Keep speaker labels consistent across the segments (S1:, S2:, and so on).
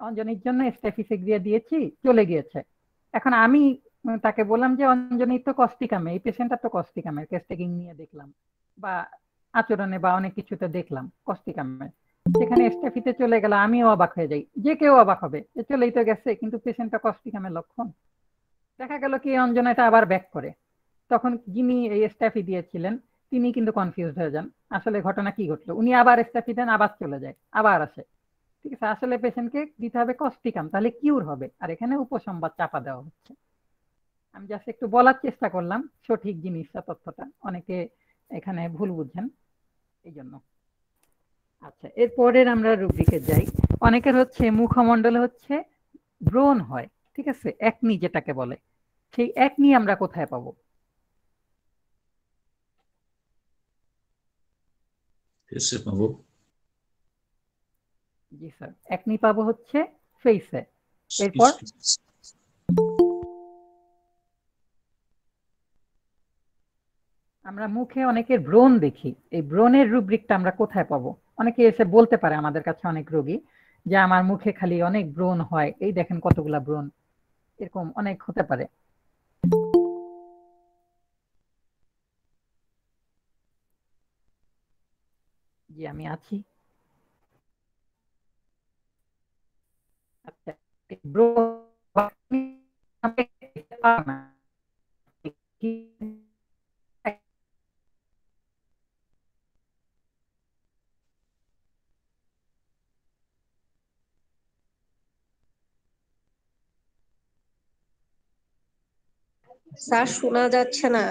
S1: অঞ্জনির জন্য স্টেফিসেগ্রিয়া দিয়েছি, চলে গিয়েছে। এখন আমি তাকে বললাম যে, অঞ্জনির তো কস্টিকামে এই পেশেন্টটা তো কস্টিকামে কেস্টেকিং নিয়ে দেখলাম বা আচরণে বা অনেক কিছুতে দেখলাম কস্টিকামে সেখানে স্টেফিতে চলে গেল, আমিও অবাক হয়ে যাই। যে কেউ অবাক হবে চলেই তো গেছে, কিন্তু পেশেন্টটা কস্টিকামের লক্ষণ? দেখা গেল কি অঞ্জনাটা আবার ব্যাক করে। তখন যিনি এই স্ট্যাফি দিয়েছিলেন, তিনি কিন্তু কনফিউজ হয়ে যান, আসলে ঘটনা কি ঘটলো? উনি আবার স্ট্যাফি দেন, আবার চলে যায়, আবার আসে। ঠিক আছে, আসলে পেশেন্টকে দিতে হবে কস্টিকাম তাহলে কিউর হবে। আর এখানে উপসংবাদ চাপা দেওয়া হচ্ছে। আমি জাস্ট একটু বলার চেষ্টা করলাম, সঠিক জিনিসটা, তথ্যটা। অনেকে এখানে ভুল বুঝছেন, এই জন্য। আচ্ছা এরপরের আমরা রুব্রিকে যাই। অনেকের হচ্ছে মুখমণ্ডলে হচ্ছে ব্রণ হয়, ঠিক আছে? একনি যেটাকে বলে। সেই একনি আমরা কোথায় পাবো?
S2: পাবো
S1: জি স্যার একনি পাবো হচ্ছে ফেসে এরপর? আমরা মুখে অনেকের ব্রণ দেখি। এই ব্রণের রুব্রিকটা আমরা কোথায় পাবো? অনেকে এসে বলতে পারে আমাদের কাছে অনেক রোগী যে আমার মুখে খালি অনেক ব্রণ হয়। এই দেখেন কতগুলা ব্রণ। এরকম অনেক হতে পারে। জি, আমি আছি আচ্ছা
S3: স্যার শোনা যাচ্ছে না।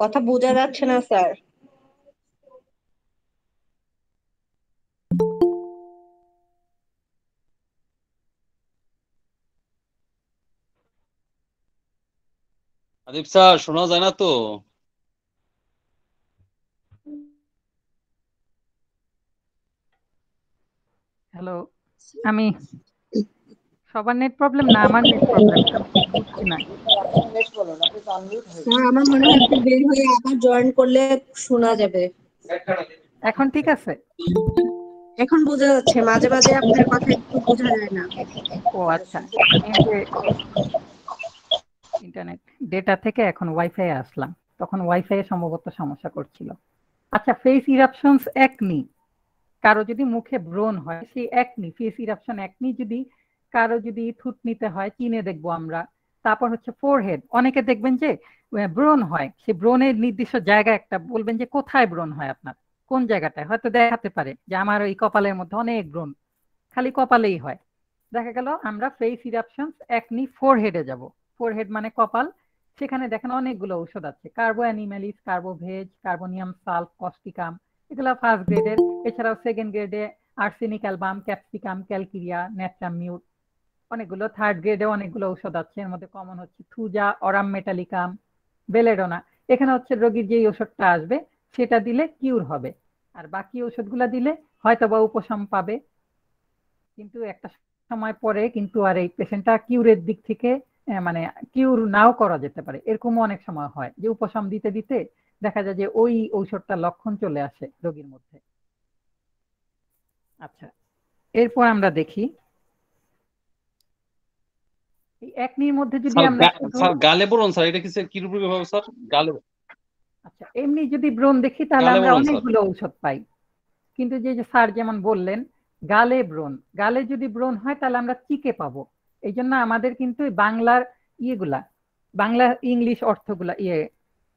S3: কথা বোঝা যাচ্ছে না স্যার।
S4: আদিব স্যার শোনা যায় না তো?
S1: হ্যালো আমি সবার নেট প্রবলেম না? আমার নেট প্রবলেম বুঝছি না।
S3: আমার মনে হয় একটু বের হয়ে আবার জয়েন করলে শোনা যাবে।
S1: এখন ঠিক আছে?
S3: এখন বোঝা যাচ্ছে মাঝে মাঝে আপনার কথা একটু বোঝা যায় না।
S1: ও আচ্ছা ইন্টারনেট ডেটা থেকে এখন ওয়াইফাই আসলাম। তখন ওয়াইফাই সম্ভবত সমস্যা করছিল। আচ্ছা ফেস ইরাপশনস একনি কারও যদি মুখে ব্রণ হয়, সেই একনি ফেস ইরাপশন একনি যদি কারও যদি থুতনিতে হয়, চিনে দেখব আমরা। তারপর হচ্ছে ফোরহেড অনেকে দেখবেন যে ব্রণ হয়। সেই ব্রণের নির্দিষ্ট জায়গা একটা বলবেন যে, কোথায় ব্রণ হয় আপনার? কোন জায়গাটায়? হয়তো দেখাতে পারে যে, আমার ওই কপালের মধ্যে অনেক ব্রণ। খালি কপালেই হয়। দেখা গেল, আমরা ফেস ইরাপশনস একনি ফোরহেডে যাব। ফোরহেড মানে কপাল, সেখানে দেখেন অনেকগুলো ঔষধ আছে। Carbo animalis carbo veg carboneum sulph causticum এগুলো ফার্স্ট গ্রেডের এছাড়াও সেকেন্ড গ্রেডে arsenic album capsicum calcarea natrum mute অনেকগুলো। থার্ড গ্রেডে অনেকগুলো ঔষধ আছে। এর মধ্যে কমন হচ্ছে থুজা অরাম মেটালিকাম বেলেডোনা এখানে হচ্ছে রোগীর যে ওষুধটা আসবে, সেটা দিলে কিউর হবে। আর বাকি ওষুধগুলো দিলে হয়তো বা উপশম পাবে। কিন্তু একটা সময় পরে কিন্তু আর এই পেশেন্টটা কিউরের দিক থেকে মানে কিউর নাও করা যেতে পারে। এরকমও অনেক সময় হয় যে উপশম দিতে দিতে দেখা যায় যে ওই ঔষধটা লক্ষণ চলে আসে রোগীর মধ্যে। আচ্ছা। এরপর আমরা দেখি এই একনির মধ্যে যদি আমরা
S4: স্যার গালে ব্রণ স্যার এটা কি কি রূপে হবে স্যার? গালে
S1: আচ্ছা এমনি যদি ব্রণ দেখি তাহলে আমরা অনেকগুলো ঔষধ পাই। কিন্তু যে যে স্যার যেমন বললেন গালে ব্রণ। গালে যদি ব্রণ হয় তাহলে আমরা চিকে পাবো। এই জন্য আমাদের কিন্তু বাংলার ইয়েগুলা, বাংলা ইংলিশ অর্থগুলা ইয়ে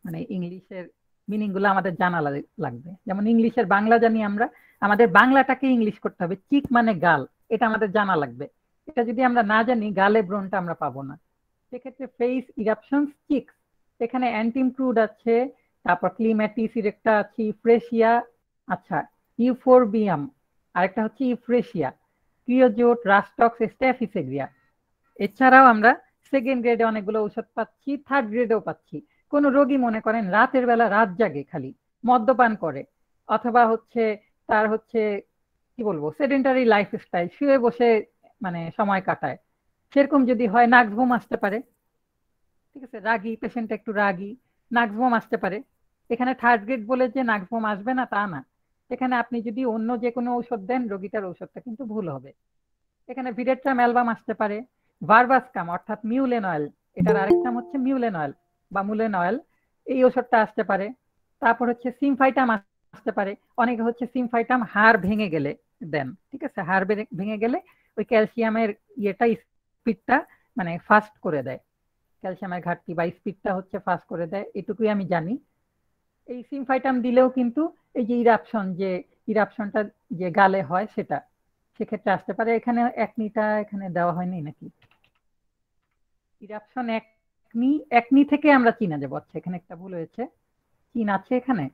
S1: মানে ইংলিশের মিনিংগুলো আমাদের জানা লাগবে। যেমন ইংলিশের বাংলা জানি আমরা, আমাদের বাংলাটাকে ইংলিশ করতে হবে, চিক মানে গাল, এটা আমাদের জানা লাগবে। এটা যদি আমরা না জানি, গালে ব্রণটা আমরা পাবো না। সেক্ষেত্রে ফেস ইরাপশন চিক্স এখানে অ্যান্টিমক্রুড আছে, তারপর ক্লিম্যাটিস ইরেক্টা আছে ফ্রেশিয়া আচ্ছা ইউফোরবিয়াম আরেকটা হচ্ছে ইফ্রেশিয়া ক্রিওজোট, রাস্টক্স স্ট্যাফিসেগ্রিয়া এছাড়াও আমরা সেকেন্ড গ্রেডে অনেকগুলো ঔষধ পাচ্ছি থার্ড গ্রেডেও পাচ্ছি। কোন রোগী মনে করেন রাতের বেলা রাত জাগে খালি, মদ্যপান করে, অথবা হচ্ছে তার হচ্ছে, কি বলব সেডেন্টারি লাইফ স্টাইল শুয়ে বসে মানে সময় কাটায়। সেরকম যদি হয়, নাক ঘুম আসতে পারে। ঠিক আছে, রাগি পেশেন্ট একটু রাগি, নাক ঘুম আসতে পারে। এখানে থার্ড গ্রেড বলে যে নাক ঘুম আসবে না, তা না। এখানে আপনি যদি অন্য যে কোনো ঔষধ দেন, রোগীটার ঔষধটা কিন্তু ভুল হবে। এখানে ভিডেট্রাম অ্যালবাম আসতে পারে। ভার্বাসকাম অর্থাৎ মিউলেন অয়েল। এটার আরেক নাম হচ্ছে মিউলেন অয়েল বা মুলেন অয়েল। এই ওষুধটা আসতে পারে। তারপর হচ্ছে সিমফাইটাম আসতে পারে। অনেকে হচ্ছে সিমফাইটাম হাড় ভেঙে গেলে দেন ঠিক আছে? হাড় ভেঙে- গেলে ওই ক্যালসিয়ামের ইয়েটা স্পিডটা মানে ফাস্ট করে দেয়। ক্যালসিয়ামের ঘাটতি বা স্পিডটা হচ্ছে ফাস্ট করে দেয় এটুকুই আমি জানি। এই সিমফাইটাম দিলেও কিন্তু এই যে ইরাপশন যে ইরাপশনটা যে গালে হয় সেটা সেক্ষেত্রে আসতে পারে। এখানে একনিটা এখানে দেওয়া হয়নি নাকি? ইরাপশন একনি একনি থেকে আমরা চীনা যাব। আচ্ছা এখানে একটা ভুল হয়েছে। চীন আছে এখানে?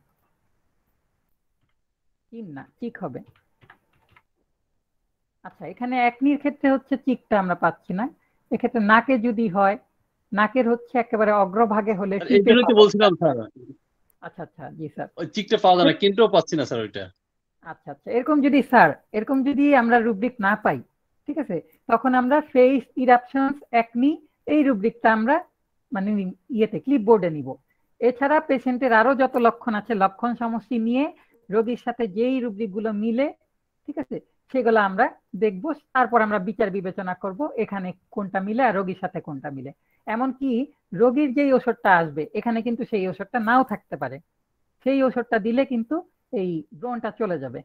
S1: চীন না চিক হবে। আচ্ছা এখানে একনির ক্ষেত্রে হচ্ছে চিকটা আমরা পাচ্ছি না। এক্ষেত্রে নাকে যদি হয় নাকের হচ্ছে একেবারে অগ্রভাগে হলে
S4: বলছিলাম স্যার?
S1: আচ্ছা আচ্ছা জি স্যার।
S4: ওই চিকটা পাওয়া যায় না কিনতেও পাচ্ছি না স্যার ওইটা।
S1: আচ্ছা আচ্ছা। এরকম যদি, স্যার, এরকম যদি আমরা রুব্রিক না পাই, ঠিক আছে? তখন আমরা ফেস ইরাপশনস একনি এই রুব্রিকটা আমরা মানে ইয়েতে ক্লিপবোর্ডে নিব। এছাড়া পেশেন্টের আরও যত লক্ষণ আছে, লক্ষণ সমষ্টি নিয়ে রোগীর সাথে যেই রুব্রিকগুলো মিলে, ঠিক আছে? সেগুলো আমরা দেখব। তারপর আমরা বিচার বিবেচনা করব এখানে কোনটা মিলে আর রোগীর সাথে কোনটা মিলে। এমনকি রোগীর যেই ওষুধটা আসবে, এখানে কিন্তু সেই ওষুধটা নাও থাকতে পারে। সেই ওষুধটা দিলে কিন্তু এই ব্রণটা চলে যাবে।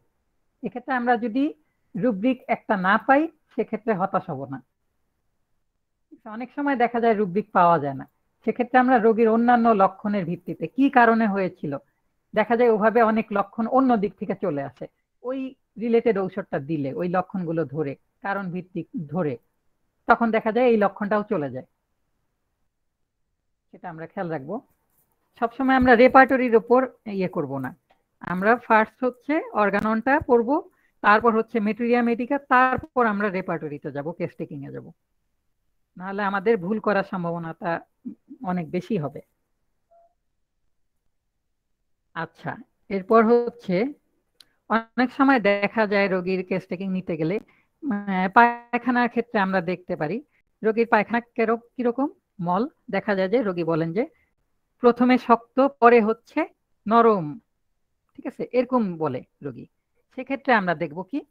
S1: এক্ষেত্রে আমরা যদি রুব্রিক একটা না পাই, সেক্ষেত্রে হতাশ হব না। অনেক সময় দেখা যায় রুব্রিক পাওয়া যায় না। সেক্ষেত্রে আমরা রোগীর অন্যান্য লক্ষণের ভিত্তিতে কি কারণে হয়েছিল? দেখা যায় ওভাবে অনেক লক্ষণ অন্য দিক থেকে চলে আসে। ওই রিলেটেড ঔষধটা দিলে, ওই লক্ষণগুলো ধরে, কারণ ভিত্তিক ধরে, তখন দেখা যায় এই লক্ষণটাও চলে যায়। সেটা আমরা খেয়াল রাখব। সবসময় আমরা রেপার্টরির উপর ইয়ে করব না। আমরা ফার্স্ট হচ্ছে অর্গাননটা পড়ব তারপর হচ্ছে মেটেরিয়া মেডিকা তারপর আমরা রেপার্টরিতে যাব কেস টেকিং এ যাব। নাহলে আমাদের ভুল করার সম্ভাবনাটা অনেক বেশি হবে। আচ্ছা এরপর হচ্ছে অনেক সময় দেখা যায় রোগীর কেস টেকিং নিতে গেলে আহ, পায়খানার ক্ষেত্রে আমরা দেখতে পারি রোগীর পায়খানা কেরক- কীরকম? মল। দেখা যায় যে রোগী বলেন যে প্রথমে শক্ত পরে হচ্ছে নরম। ঠিক আছে? এরকম বলে রোগী। সেক্ষেত্রে আমরা দেখব কি?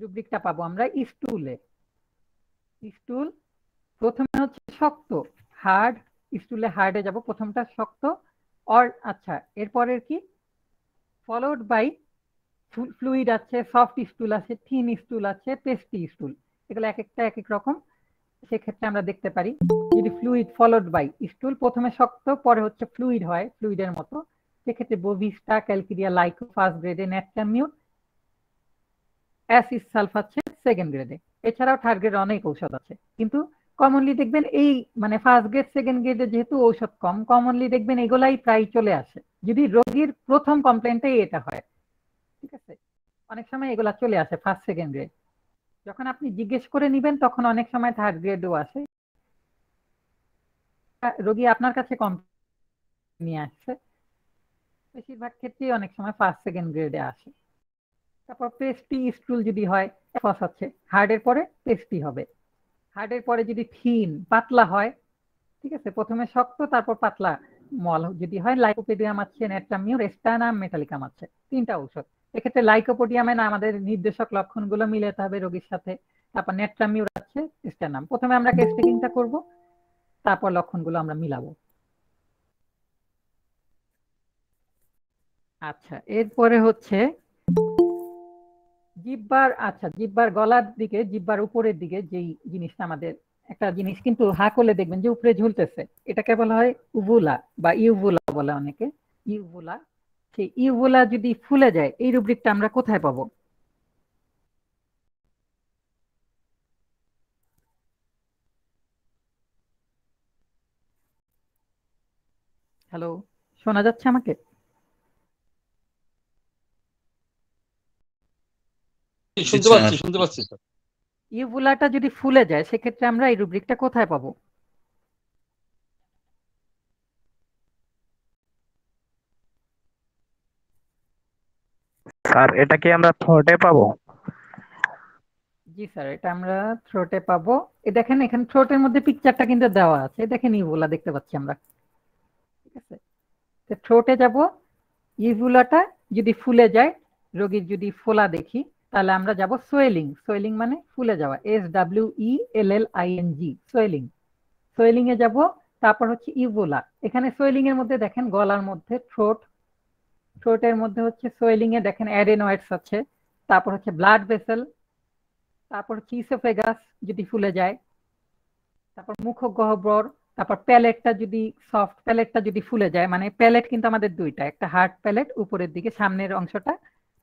S1: রুব্রিকটা পাবো আমরা স্টুলে। স্টুল প্রথমে হচ্ছে শক্ত। হার্ড, স্টুলে হার্ডে যাব। প্রথমটা শক্ত। অর আচ্ছা এরপরের কি? ফলোড বাই ফ্লুইড আছে, সফট স্টুল আছে, থিন স্টুল আছে, পেস্টি স্টুল। এগুলো এক একটা, এক এক রকম। সেক্ষেত্রে আমরা দেখতে পারি, যদি ফ্লুইড ফলোড বাই স্টুল, প্রথমে শক্ত, পরে হচ্ছে ফ্লুইড হয়, ফ্লুইডের মতো। সেক্ষেত্রে বোভিস্টা ক্যালকিরিয়া লাইকো ফার্স্ট গ্রেডে ন্যাট্রামিউট অ্যাসিস সালফাচ্ছে সেকেন্ড গ্রেডে এছাড়াও থার্ড গ্রেড অনেক ঔষধ আছে। কিন্তু কমনলি দেখবেন এই মানে ফার্স্ট গ্রেড সেকেন্ড গ্রেডে যেহেতু ঔষধ কম কমনলি দেখবেন এগুলাই প্রায় চলে আসে। যদি রোগীর প্রথম কমপ্লেনটাই এটা হয়, ঠিক আছে? অনেক সময় এগুলা চলে আসে ফার্স্ট সেকেন্ড গ্রেড যখন আপনি জিজ্ঞেস করে নিবেন, তখন অনেক সময় থার্ড গ্রেডও আসে। রোগী আপনার কাছে কম নিয়ে আসছে। বেশিরভাগ ক্ষেত্রেই অনেক সময় ফার্স্ট সেকেন্ড গ্রেডে আসে। তারপর পেস্টি স্টুল যদি হয় ফস আছে হার্ডের পরে পেস্টি হবে। হার্ডের পরে যদি থিন পাতলা হয়, ঠিক আছে? প্রথমে শক্ত, তারপর পাতলা। মল যদি হয় লাইকোপেডিয়াম আছে নেট্রামিউর এস্টানাম মেটালিকাম আছে। তিনটা ঔষধ। এক্ষেত্রে লাইকোপোডিয়ামে না, আমাদের নির্দেশক লক্ষণগুলো মিলাতে হবে রোগীর সাথে। তারপর নেট্রামিউর আছে এস্টানাম প্রথমে আমরা কেস করব। তারপর লক্ষণগুলো আমরা মিলাবো। আচ্ছা এরপরে হচ্ছে জিব্বার আচ্ছা জিব্বার গলার দিকে, জিব্বার উপরের দিকে যেই জিনিসটা আমাদের, একটা জিনিস কিন্তু হা করলে দেখবেন যে উপরে ঝুলতেছে। এটাকে বলা হয় উভুলা বা ইউভুলা বলে অনেকে। ইউভুলা, সেই ইউভুলা যদি ফুলে যায়, এই রুব্রিকটা আমরা কোথায় পাবো? হ্যালো, শোনা যাচ্ছে আমাকে?
S4: শুনতে। পাচ্ছি শুনতে পাচ্ছি স্যার।
S1: ইউভুলাটা যদি ফুলে যায় সেক্ষেত্রে আমরা এই রুব্রিকটা কোথায় পাবো?
S5: স্যার এটা কি আমরা থ্রোটে পাবো?
S1: জি স্যার এটা আমরা থ্রোটে পাবো। এ দেখেন এখানে থ্রোটের মধ্যে পিকচারটা কিন্তু দেওয়া আছে। দেখেন ইউভুলা দেখতে পাচ্ছি আমরা। ঠিক আছে? তো থ্রোটে যাব। ইউভুলাটা যদি ফুলে যায় রোগীর যদি ফোলা দেখি তাহলে আমরা যাব সোয়েলিং। সোয়েলিং মানে ফুলে যাওয়া। S W E L L I N G swelling. Swelling এ যাব, তারপর হচ্ছে ইভোলা এখানে সোয়েলিং এর মধ্যে দেখেন গলার মধ্যে থ্রোট থ্রোটের মধ্যে হচ্ছে সোয়েলিং এ দেখেন অ্যাডেনয়েডস আছে। তারপর হচ্ছে ব্লাড ভেসেল। তারপর হচ্ছে যদি ফুলে যায়। তারপর মুখগহ্বর। তারপর প্যালেটটা যদি, সফট প্যালেটটা যদি ফুলে যায় মানে প্যালেট কিন্তু আমাদের দুইটা, একটা হার্ড প্যালেট, উপরের দিকে সামনের অংশটা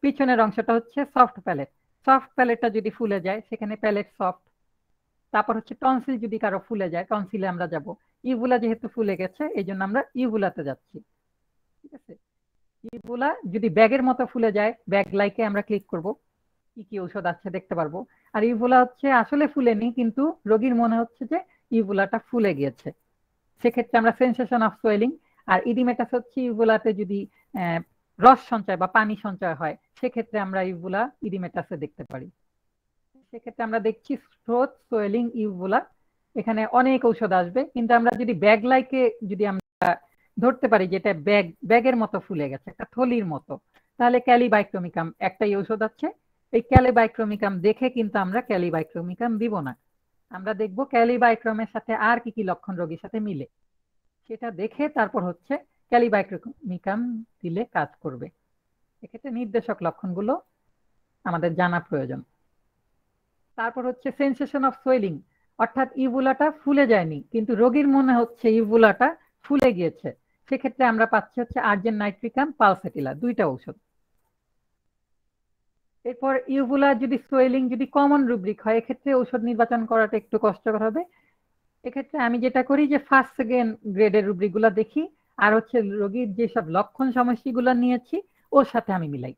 S1: পিছনের অংশটা হচ্ছে সফট প্যালেট সফট প্যালেটটা যদি ফুলে যায়, সেখানে প্যালেট সফট তারপর হচ্ছে টনসিল যদি কারও ফুলে যায় টনসিলে আমরা যাব। ইভুলা যেহেতু ফুলে গেছে এই জন্য আমরা ইভুলাতে যাচ্ছি। ঠিক আছে? ইভুলা যদি ব্যাগের মতো ফুলে যায়, ব্যাগ লাইকে আমরা ক্লিক করব। কি কি ঔষধ আছে দেখতে পারব। আর ইভুলা হচ্ছে আসলে ফুলেনি, কিন্তু রোগীর মনে হচ্ছে যে ইভুলাটা ফুলে গিয়েছে। সেক্ষেত্রে আমরা সেন্সেশন অফ সোয়েলিং আর ইডিমেটাস হচ্ছে ইভুলাতে যদি রস সঞ্চয় বা পানি সঞ্চয় হয়, সেক্ষেত্রে আমরা ইভুলা ইডিমেটাসে দেখতে পারি। সেক্ষেত্রে আমরা দেখছি স্রোত, সোয়েলিং ইভুলা এখানে অনেক ঔষধ আসবে, কিন্তু আমরা যদি ব্যাগ লাইকে যদি আমরা ধরতে পারি যেটা ব্যাগ, ব্যাগের মতো ফুলে গেছে, একটা থলির মতো, তাহলে ক্যালিবাইক্রোমিকাম একটাই ঔষধ আছে। এই ক্যালিবাইক্রোমিকাম দেখে কিন্তু আমরা ক্যালিবাইক্রোমিকাম দিব না। আমরা দেখব ক্যালিবাইক্রমের সাথে আর কি কি লক্ষণ রোগীর সাথে মিলে। সেটা দেখে তারপর হচ্ছে ক্যালিবাইক্রোমিকাম দিলে কাজ করবে। এক্ষেত্রে নির্দেশক লক্ষণগুলো আমাদের জানা প্রয়োজন। তারপর হচ্ছে সেন্সেশন অফ সোয়েলিং। অর্থাৎ ইভুলাটা ফুলে যায়নি, কিন্তু রোগীর মনে হচ্ছে ইভুলাটা ফুলে গিয়েছে। সেক্ষেত্রে আমরা পাচ্ছি হচ্ছে আর্জেন নাইট্রিকাম, পালসেটিলা, দুইটা ঔষধ। এরপর ইউবুলা যদি সোয়েলিং যদি কমন রুব্রিক হয়, এক্ষেত্রে ঔষধ নির্বাচন করাটা একটু কষ্টকর হবে। এক্ষেত্রে আমি যেটা করি যে ফার্স্ট সেকেন্ড গ্রেডের রুব্রিকগুলো দেখি। আর হচ্ছে রোগীর যেসব লক্ষণ সমস্যাগুলো নিয়েছি, ওর সাথে আমি মিলাই।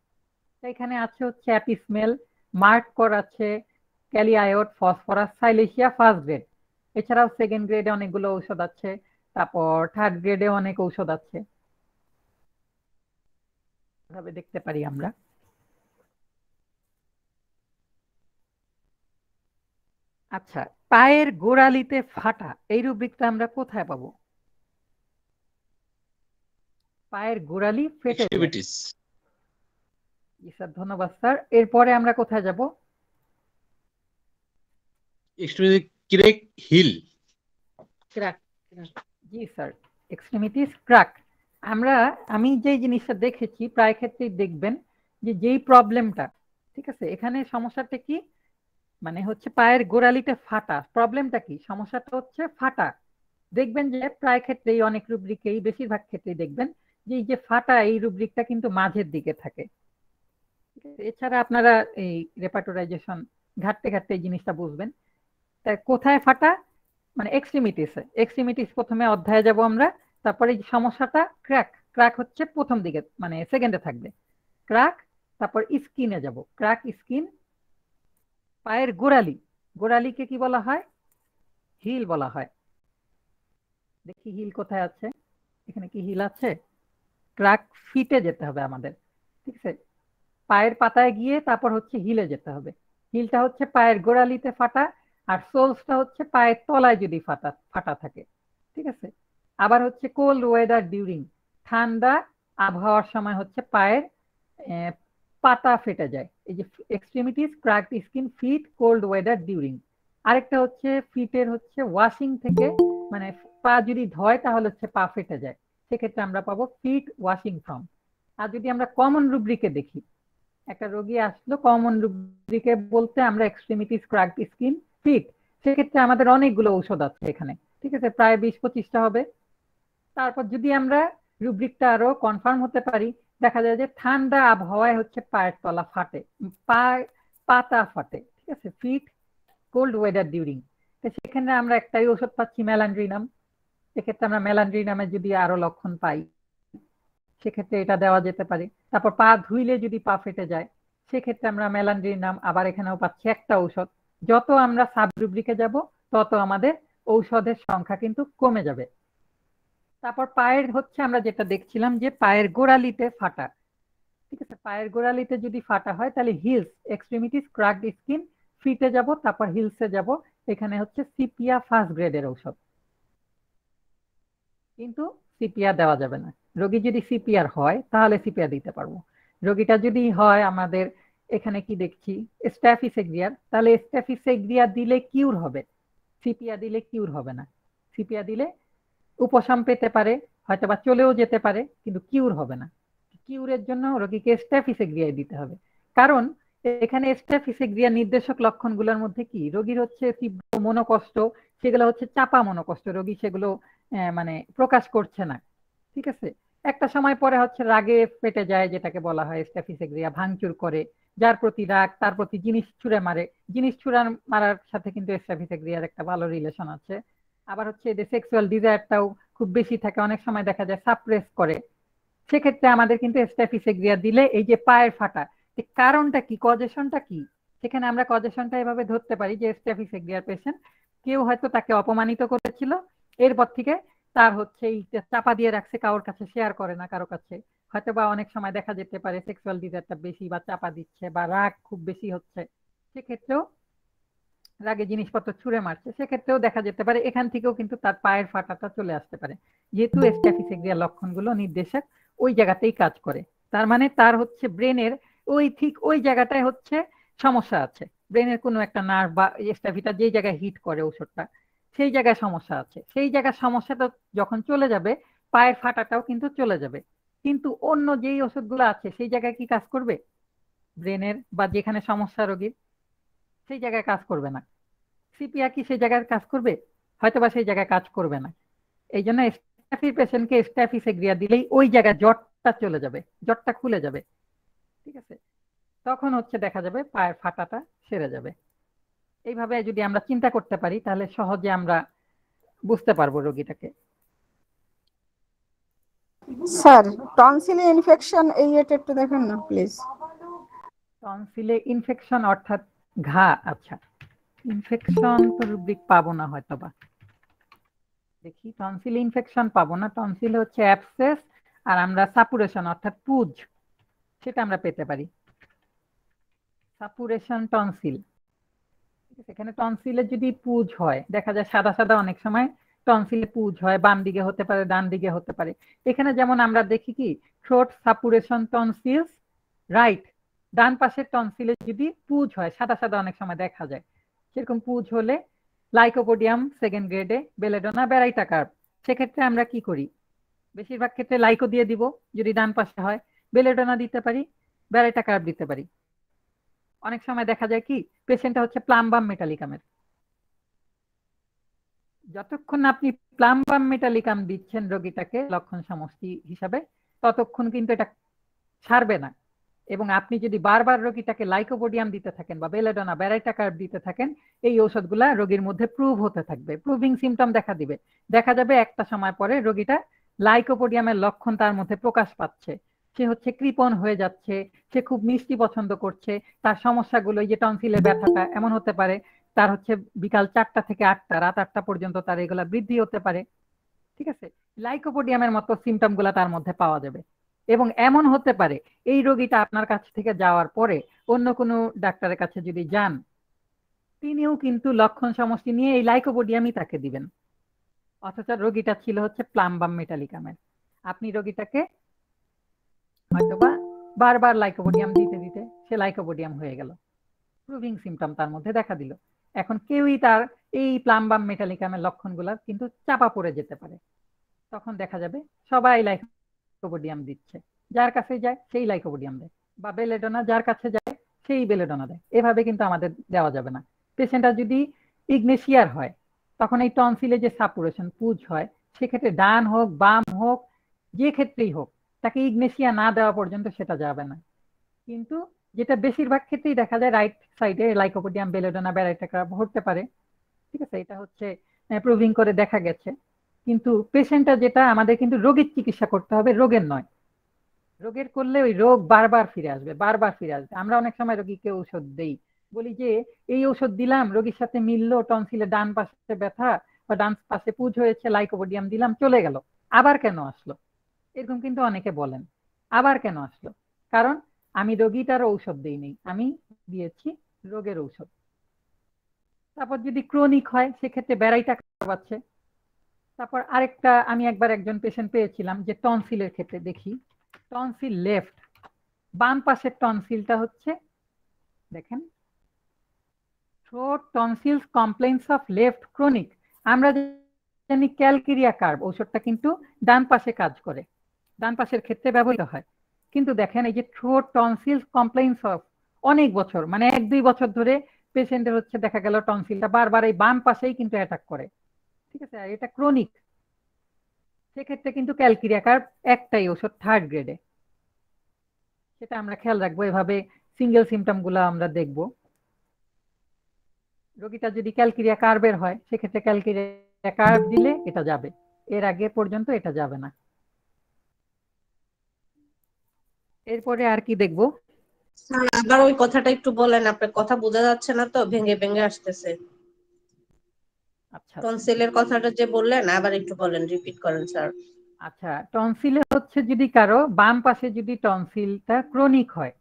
S1: এখানে আছে হচ্ছে অ্যাপিসমেল মার্ক কর আছে, kali iod, phosphorus, silicea, first grade. এছাড়াও সেকেন্ড গ্রেডে অনেকগুলো ঔষধ আছে, তারপর থার্ড গ্রেডে অনেক ঔষধ আছে। এভাবে দেখতে পারি আমরা। আচ্ছা পায়ের গোড়ালিতে ফাটা, এই রুব্রিকটা আমরা কোথায় পাবো? পায়ের গোড়ালি ফেটে জি স্যার ধন্যবাদ স্যার। এরপরে আমরা কোথায় যাব?
S4: ক্রেক হিল
S3: ক্রাক
S1: জি স্যার এক্সট্রিমিটিস ক্রাক আমরা আমি যে জিনিসটা দেখেছি প্রায় ক্ষেত্রেই দেখবেন যে যেই প্রবলেমটা ঠিক আছে? এখানে সমস্যাটা কি? মানে হচ্ছে পায়ের গোড়ালিতে ফাটা। প্রবলেমটা কি? সমস্যাটা হচ্ছে ফাটা। দেখবেন যে প্রায় ক্ষেত্রেই অনেক রুব্রিকেই বেশিরভাগ ক্ষেত্রেই দেখবেন যে এই যে ফাটা এই রুব্রিকটা কিন্তু মাঝের দিকে থাকে। এছাড়া আপনারা এই রেপাটোরাইজেশন ঘাটতে ঘাটতে এই জিনিসটা বুঝবেন। তা কোথায় ফাটা? মানে এক্সট্রিমিটিস এক্সট্রিমিটিস প্রথমে অধ্যায়ে যাব আমরা। তারপরে সমস্যাটা ক্র্যাক ক্র্যাক হচ্ছে প্রথম দিকে মানে সেকেন্ডে থাকবে। ক্র্যাক তারপর স্কিনে যাব। ক্র্যাক স্কিন পায়ের গোড়ালি। গোড়ালিকে কি বলা হয়? হিল বলা হয়। দেখি হিল কোথায় আছে? এখানে কি হিল আছে? ক্র্যাক ফিটে যেতে হবে আমাদের, ঠিক আছে? পায়ের পাতায় গিয়ে তারপর হচ্ছে হিলে যেতে হবে। হিলটা হচ্ছে পায়ের গোড়ালিতে ফাটা আর সোলসটা হচ্ছে পায়ের তলায় যদি ফাটা ফাটা থাকে, ঠিক আছে? আবার হচ্ছে কোল্ড ওয়েদার ডিউরিং ঠান্ডা আবহাওয়ার সময় হচ্ছে পায়ের পাতা ফেটে যায়। এই যে extremities cracked skin feet cold weather during আরেকটা হচ্ছে ফিটের হচ্ছে ওয়াশিং থেকে মানে পা যদি ধয় তাহলে হচ্ছে পা ফেটে যায়। সেক্ষেত্রে আমরা পাবো ফিট ওয়াশিং ফ্রম আর যদি আমরা কমন রুব্রিকে দেখি, একটা রোগী আসলো কমন রুব্রিকে বলতে আমরা এক্সট্রিমিটিস ক্র্যাকড স্কিন ফিট সেক্ষেত্রে আমাদের অনেকগুলো ঔষধ আছে এখানে। ঠিক আছে, প্রায় বিশ পঁচিশটা হবে। তারপর যদি আমরা রুব্রিকটা আরও কনফার্ম হতে পারি, দেখা যায় যে ঠান্ডা আবহাওয়ায় হচ্ছে পায়ের তলা ফাটে পাতা ফাটে, ঠিক আছে ফিট কোল্ড ওয়েদার ডিউরিং সেখানে আমরা একটাই ওষুধ পাচ্ছি ম্যালান্ড্রিনাম সেক্ষেত্রে আমরা ম্যালান্ড্রিনামে যদি আরও লক্ষণ পাই, সেক্ষেত্রে এটা দেওয়া যেতে পারে। তারপর পা ধুইলে যদি পা ফেটে যায়, সেক্ষেত্রে আমরা ম্যালান্ড্রিনাম আবার এখানেও পাচ্ছি একটা ঔষধ। যত আমরা সাব রুব্রিকে যাব, তত আমাদের ঔষধের সংখ্যা কিন্তু কমে যাবে। তারপর পায়ের হচ্ছে আমরা যেটা দেখছিলাম যে পায়ের গোড়ালিতে ফাটা। ঠিক আছে, পায়ের গোড়ালিতে যদি ফাটা হয়, তাহলে হিলস এক্সট্রিমিটিস ক্রাকড স্কিন ফিটে যাব, তারপর হিলসে যাব। এখানে হচ্ছে সিপিয়া ফার্স্ট গ্রেডের ঔষধ। কিন্তু সিপিয়া দেওয়া যাবে না। রোগী যদি সিপিআর হয়, তাহলে সিপিয়া দিতে পারব। রোগীটা যদি হয় আমাদের এখানে কি দেখছি? স্ট্যাফিসেগ্রিয়ার তাহলে স্ট্যাফিসেগ্রিয়া দিলে কিউর হবে। সিপিয়া দিলে কিউর হবে না। সিপিয়া দিলে উপশম পেতে পারে হয়তো বা চলেও যেতে পারে, কিন্তু কিউর হবে না। কিউরের জন্য রোগীকে স্ট্যাফিসেগ্রিয়ায় দিতে হবে। কারণ এখানে স্ট্যাফিসেগ্রিয়া নির্দেশক লক্ষণগুলোর মধ্যে কি? রোগীর হচ্ছে তীব্র মনোকষ্ট, সেগুলো হচ্ছে চাপা মনোকষ্ট। রোগী সেগুলো মানে প্রকাশ করছে না, ঠিক আছে? একটা সময় পরে হচ্ছে রাগে পেটে যায় যেটাকে বলা হয় স্ট্যাফিসেগ্রিয়া ভাঙচুর করে, যার প্রতি রাগ, তার প্রতি জিনিস ছুঁড়ে মারে। জিনিস ছুঁড়ে মারার সাথে কিন্তু স্ট্যাফিসেগ্রিয়ার একটা ভালো রিলেশন আছে। আবার হচ্ছে যে সেক্সুয়াল ডিজায়ারটাও খুব বেশি থাকে, অনেক সময় দেখা যায় সাপ্রেস করে। সেক্ষেত্রে আমাদের কিন্তু স্ট্যাফিসেগ্রিয়া দিলে এই যে পায়ের ফাটা কারণটা কি কজেশনটা কি? সেখানে আমরা কজেশনটা এভাবে ধরতে পারি যে স্ট্যাফিসেগ্রিয়ার পেশেন্ট কেউ হয়তো তাকে অপমানিত করেছিল এরপর থেকে তার হচ্ছে এই চাপা দিয়ে রাখছে কারোর কাছে শেয়ার করে না কারও কাছে। হয়তো বা অনেক সময় দেখা যেতে পারে সেক্সুয়াল ডিজায়ারটা বেশি বা চাপা দিচ্ছে বা রাগ খুব বেশি হচ্ছে। সেক্ষেত্রেও রাগে জিনিসপত্র ছুঁড়ে মারছে। সেক্ষেত্রেও দেখা যেতে পারে এখান থেকেও কিন্তু তার পায়ের ফাটাটা চলে আসতে পারে। যেহেতু স্ট্যাফিসেগ্রিয়া লক্ষণগুলো নির্দেশক ওই জায়গাতেই কাজ করে। তার মানে তার হচ্ছে ব্রেনের ওই ঠিক ওই জায়গাটায় হচ্ছে সমস্যা আছে। ব্রেনের কোনো একটা নার্ভ বা স্ট্যাফিটা যেই জায়গায় হিট করে ওষুধটা সেই জায়গায় সমস্যা আছে। সেই জায়গার সমস্যাটা যখন চলে যাবে, পায়ের ফাটাটাও কিন্তু চলে যাবে। কিন্তু অন্য যেই ওষুধগুলো আছে, সেই জায়গায় কি কাজ করবে? ব্রেনের বা যেখানে সমস্যা রোগীর, সেই জায়গায় কাজ করবে না। সিপিয়া কি সেই জায়গায় কাজ করবে? হয়তো বা সেই জায়গায় কাজ করবে না। এই জন্য স্ট্যাফি পেশেন্টকে স্ট্যাফিসেগ্রিয়া দিলেই ওই জায়গায় জটটা চলে যাবে জটটা খুলে যাবে। ঠিক আছে? তখন হচ্ছে দেখা যাবে পায়ের ফাটাটা সেরে যাবে। এইভাবে যদি আমরা চিন্তা করতে পারি তাহলে সহজে আমরা বুঝতে পারব রোগীটাকে।
S6: স্যার টনসিলে ইনফেকশন এই এটা একটু দেখেন না প্লিজ
S1: টনসিলে ইনফেকশন অর্থাৎ ঘা আচ্ছা। ইনফেকশন তো রুব্রিক পাবো না হয়তো বা দেখি টনসিল ইনফেকশন পাবো না। টনসিল হচ্ছে অ্যাবসেস আর আমরা সাপুরেশন অর্থাৎ পুজ সেটা আমরা পেতে পারি। Suppuration tonsil. এখানে টনসিলে যদি পুজ হয়, দেখা যায় সাদা সাদা অনেক সময় টনসিলে পুজ হয়, বাম দিকে হতে পারে, ডান দিকে হতে পারে। এখানে যেমন আমরা দেখি কি থ্রোট সাপুরেশন টনসিলস রাইট ডান পাশের টনসিলে যদি পুজ হয়, সাদা সাদা অনেক সময় দেখা যায়। সেরকম পুজ হলে লাইকোপোডিয়াম সেকেন্ড গ্রেডে বেলেডোনা বেরাইটা কার্ভ সেক্ষেত্রে আমরা কি করি? বেশিরভাগ ক্ষেত্রে লাইকো দিয়ে দিব, যদি ডান পাশে হয় বেলেডোনা দিতে পারি বেরাইটা কার্ভ দিতে পারি। অনেক সময় দেখা যায় কি পেশেন্টটা হচ্ছে প্লাম্বাম মেটালিকামের যতক্ষণ আপনি প্লাম্বাম মেটালিকাম দিচ্ছেন রোগীটাকে লক্ষণ সমষ্টি হিসাবে, ততক্ষণ কিন্তু এটা ছাড়বে না। এবং আপনি যদি বারবার রোগীটাকে লাইকোপোডিয়াম দিতে থাকেন বা বেলেডোনা ব্যারাইটা কার্ভ দিতে থাকেন, এই ঔষধগুলা রোগীর মধ্যে প্রুভ হতে থাকবে। প্রুভিং সিমটম দেখা দিবে। দেখা যাবে একটা সময় পরে রোগীটা লাইকোপোডিয়ামের লক্ষণ তার মধ্যে প্রকাশ পাচ্ছে। সে হচ্ছে কৃপণ হয়ে যাচ্ছে, সে খুব মিষ্টি পছন্দ করছে, তার সমস্যাগুলো যে টনসিলে ব্যথাটা, এমন হতে পারে, তার হচ্ছে বিকাল চারটা থেকে আটটা, রাত আটটা পর্যন্ত তার এগুলা বৃদ্ধি হতে পারে, ঠিক আছে? লাইকোপোডিয়ামের মতো সিমটমগুলা তার মধ্যে পাওয়া যাবে। এবং এমন হতে পারে, এই রোগীটা আপনার কাছ থেকে যাওয়ার পরে অন্য কোনো ডাক্তারের কাছে যদি যান, তিনিও কিন্তু লক্ষণ সমষ্টি নিয়ে এই লাইকোপোডিয়ামই তাকে দিবেন। অথচ রোগীটা ছিল হচ্ছে প্লাম্বাম মেটালিকামের আপনি রোগীটাকে হয়তোবা বারবার লাইকোপোডিয়াম দিতে দিতে সে লাইকোপোডিয়াম হয়ে গেল। প্রুভিং সিমটম তার মধ্যে দেখা দিল। এখন কেউই তার এই প্লাম্বাম মেটালিকামের লক্ষণগুলো কিন্তু চাপা পড়ে যেতে পারে। তখন দেখা যাবে সবাই লাইকোপোডিয়াম দিচ্ছে। যার কাছে যায়, সেই লাইকোপোডিয়াম দেয়। বা বেলেডোনা যার কাছে যায়, সেই বেলেডোনা দেয়। এভাবে কিন্তু আমাদের দেওয়া যাবে না। পেশেন্টটা যদি ইগনেশিয়ার হয়, তখন এই টনসিলে যে সাপুরেশন পুজ হয়, সেক্ষেত্রে ডান হোক, বাম হোক, যে ক্ষেত্রেই হোক তাকে ইগনেশিয়া না দেওয়া পর্যন্ত সেটা যাবে না। কিন্তু যেটা বেশিরভাগ ক্ষেত্রেই দেখা যায় রাইট সাইডে লাইকোপোডিয়াম বেলেডোনা ব্যারাইটাকা হতে পারে। ঠিক আছে, এটা হচ্ছে প্রুভিং করে দেখা গেছে। কিন্তু পেশেন্টটা যেটা, আমাদের কিন্তু রোগীর চিকিৎসা করতে হবে, রোগের নয়। রোগের করলে ওই রোগ বারবার ফিরে আসবে, বারবার ফিরে আসবে। আমরা অনেক সময় রোগীকে ঔষধ দেই। বলি যে, এই ঔষধ দিলাম, রোগীর সাথে মিললো টনসিলে ডান পাশে ব্যথা বা ডান পাশে পুজ হয়েছে লাইকোপোডিয়াম দিলাম, চলে গেল। আবার কেন আসলো? এরকম কিন্তু অনেকে বলেন। আবার কেন আসলো? কারণ আমি রোগীটার ঔষধ দিইনি, আমি দিয়েছি রোগের ঔষধ। তারপর যদি ক্রনিক হয়, সেক্ষেত্রে বেড়াইটা পাচ্ছে তারপর আরেকটা, আমি একবার একজন পেশেন্ট পেয়েছিলাম যে টনসিলের ক্ষেত্রে দেখি। টনসিল লেফট বাম পাশের টনসিলটা হচ্ছে, দেখেন throat tonsils complaints of left chronic আমরা জানি ক্যালকেরিয়া কার্ভ ঔষধটা কিন্তু ডান পাশে কাজ করে। ডান পাশের ক্ষেত্রে ব্যবহৃত হয়। কিন্তু দেখেন এই যে থ্রোট টনসিলস কমপ্লেন্স অফ অনেক বছর মানে এক দুই বছর ধরে পেশেন্টের হচ্ছে দেখা গেল টনসিলটা বারবার এই বাম পাশেই কিন্তু অ্যাটাক করে। ঠিক আছে? এটা ক্রনিক সেক্ষেত্রে কিন্তু ক্যালকেরিয়া কার্ভ একটাই ওষুধ থার্ড গ্রেডে সেটা আমরা খেয়াল রাখব, এভাবে সিঙ্গেল সিমটমগুলো আমরা দেখব। রোগীটা যদি ক্যালকেরিয়া কার্ভের হয়, সেক্ষেত্রে ক্যালকিরিয়া কার্ভ দিলে এটা যাবে। এর আগে পর্যন্ত এটা যাবে না। এরপরে আর কি দেখব?
S3: আবার ওই কথাটা একটু বলেন আপনার কথা বোঝা যাচ্ছে না তো ভেঙে ভেঙে আসতেছে।
S1: আচ্ছা।
S3: টনসিলের কথাটা যে বললেন আবার একটু বলেন রিপিট করেন স্যার।
S1: আচ্ছা টনসিলে হচ্ছে যদি কারও বাম পাশে যদি টনসিলটা ক্রনিক হয়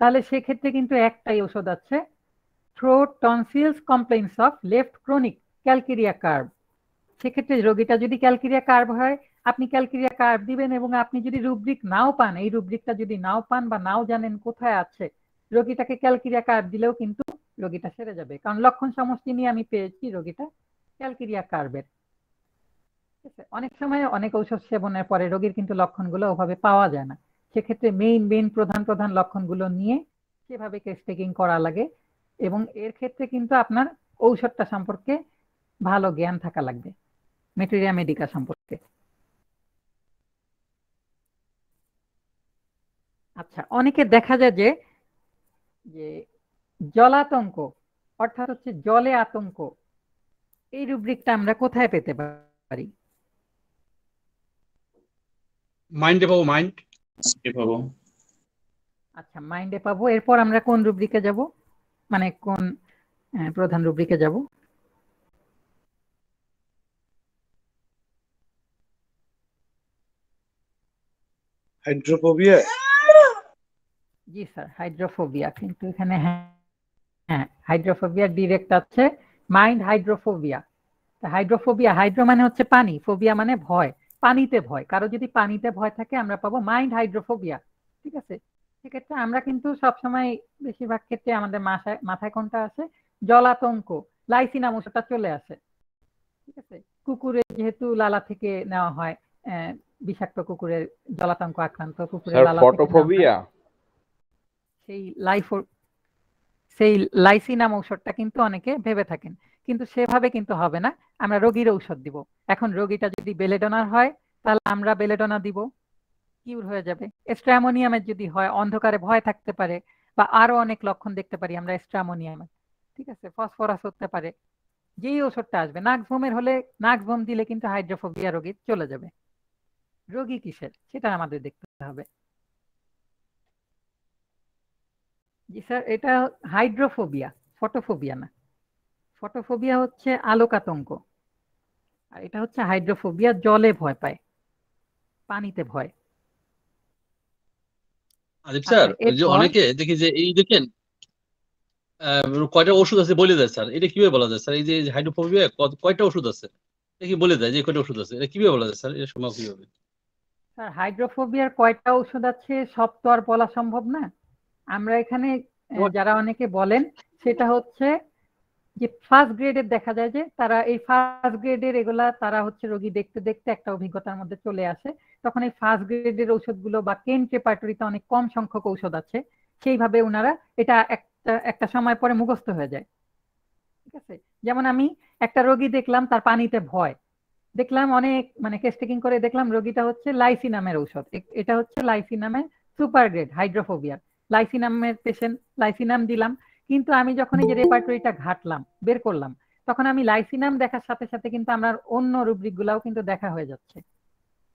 S1: তাহলে সেক্ষেত্রে কিন্তু একটাই ওষুধ আছে throat tonsils complaints of left chronic calcarea carb সেক্ষেত্রে রোগীটা যদি ক্যালকেরিয়া কার্ভ হয় আপনি ক্যালকেরিয়া কার্ভ দিবেন এবং আপনি যদি রুব্রিক নাও পান, এই রুব্রিকটা যদি নাও পান বা নাও জানেন কোথায় আছে, রোগীটাকে ক্যালকেরিয়া কার্ভ দিলেও কিন্তু রোগীটা সেরে যাবে। কারণ লক্ষণ সমষ্টি নিয়ে আমি পেয়েছি রোগীটা ক্যালকেরিয়া কার্ভের? অনেক সময় অনেক ঔষধ সেবনের পরে রোগীর কিন্তু লক্ষণগুলো ওভাবে পাওয়া যায় না। সেক্ষেত্রে মেইন মেইন প্রধান প্রধান লক্ষণগুলো নিয়ে সেভাবে কেস টেকিং করা লাগে এবং এর ক্ষেত্রে কিন্তু আপনার ঔষধটা সম্পর্কে ভালো জ্ঞান থাকা লাগবে। মেটেরিয়া মেডিকা সম্পর্কে। আচ্ছা অনেকে দেখা যায় যে যে জলাতঙ্ক অর্থাৎ হচ্ছে জলে আতঙ্ক এই রুব্রিকটা আমরা কোথায় পেতে পারি?
S4: মাইন্ডে পাবো মাইন্ড
S2: পাবো।
S1: আচ্ছা মাইন্ডে পাবো। এরপর আমরা কোন রুব্রিকে যাব? মানে কোন প্রধান রুব্রিকে যাব?
S7: হাইড্রোফোবিয়া
S1: জি স্যার হাইড্রোফোবিয়া কিন্তু এখানে হ্যাঁ হ্যাঁ হাইড্রোফোবিয়া ডিরেক্ট আছে মাইন্ড হাইড্রোফোবিয়া হাইড্রোফোবিয়া হাইড্রো মানে হচ্ছে পানি ফোবিয়া মানে ভয় পানিতে ভয় কারও যদি পানিতে ভয় থাকে আমরা পাবো মাইন্ড হাইড্রোফোবিয়া ঠিক আছে? সেক্ষেত্রে আমরা কিন্তু সবসময় বেশিরভাগ ক্ষেত্রে আমাদের মাথায় মাথায় কোনটা আছে? জলাতঙ্ক লাইসিনাম ওষুধটা চলে আসে ঠিক আছে? কুকুরে যেহেতু লালা থেকে নেওয়া হয় বিষাক্ত কুকুরের জলাতঙ্ক আক্রান্ত কুকুরের লালা।
S8: ফটোফোবিয়া?
S1: সেই লাইফ সেই লাইসিনাম ঔষধটা কিন্তু অনেকে ভেবে থাকেন। কিন্তু সেভাবে কিন্তু হবে না। আমরা রোগীর ঔষধ দিব। এখন রোগীটা যদি বেলেডোনার হয়, তাহলে আমরা বেলেডোনা দিব। কিউর হয়ে যাবে। স্ট্রামোনিয়ামের যদি হয়, অন্ধকারে ভয় থাকতে পারে বা আরও অনেক লক্ষণ দেখতে পারি আমরা স্ট্রামোনিয়ামের ঠিক আছে? ফসফরাস হতে পারে। যেই ওষুধটা আসবে নাকভোমের হলে নাকভোম দিলে কিন্তু হাইড্রোফোবিয়া রোগীর চলে যাবে। রোগী কিসের? সেটা আমাদের দেখতে হবে। জি স্যার এটা হাইড্রোফোবিয়া ফটোফোবিয়া না। ফটোফোবিয়া হচ্ছে আলোকাতঙ্ক আর এটা হচ্ছে হাইড্রোফোবিয়া জলে ভয় পায় পানিতে ভয়।
S4: আদিব স্যার
S1: আচ্ছা,
S4: যে অনেকে দেখি যে এই দেখেন কয়টা ওষুধ আছে বলে দেয় স্যার এটা কীভাবে বলা যায় স্যার? এই যে হাইড্রোফোবিয়া কয়টা ওষুধ আছে? এটা কি বলে দেয় যে কয়টা ওষুধ আছে এটা কীভাবে বলা যায় স্যার? এটা শোনা কীভাবে?
S1: স্যার হাইড্রোফোবিয়ার কয়টা ঔষধ আছে সব তো আর বলা সম্ভব না। আমরা এখানে যারা অনেকে বলেন সেটা হচ্ছে যে ফার্স্ট গ্রেডের দেখা যায় যে তারা এই ফার্স্ট গ্রেডের এগুলা তারা হচ্ছে রোগী দেখতে দেখতে একটা অভিজ্ঞতার মধ্যে চলে আসে। তখন এই ফার্স্ট গ্রেডের ঔষধগুলো বা কেন্ট রেপার্টরিতে অনেক কম সংখ্যক ঔষধ আছে। সেইভাবে ওনারা এটা একটা একটা সময় পরে মুখস্থ হয়ে যায়। ঠিক আছে? যেমন আমি একটা রোগী দেখলাম তার পানিতে ভয়। দেখলাম অনেক মানে কেস টেকিং করে দেখলাম রোগীটা হচ্ছে লাইসিনামের ঔষধ। এটা হচ্ছে লাইসিনামের সুপার গ্রেড হাইড্রোফোবিয়া লাইসিনামের পেশেন্ট লাইসিনাম দিলাম। কিন্তু আমি যখন এই যে রেপার্টরিটা ঘাটলাম, বের করলাম, তখন আমি লাইসিনাম দেখার সাথে সাথে কিন্তু আমার অন্য রুব্রিক গুলাও কিন্তু দেখা হয়ে যাচ্ছে।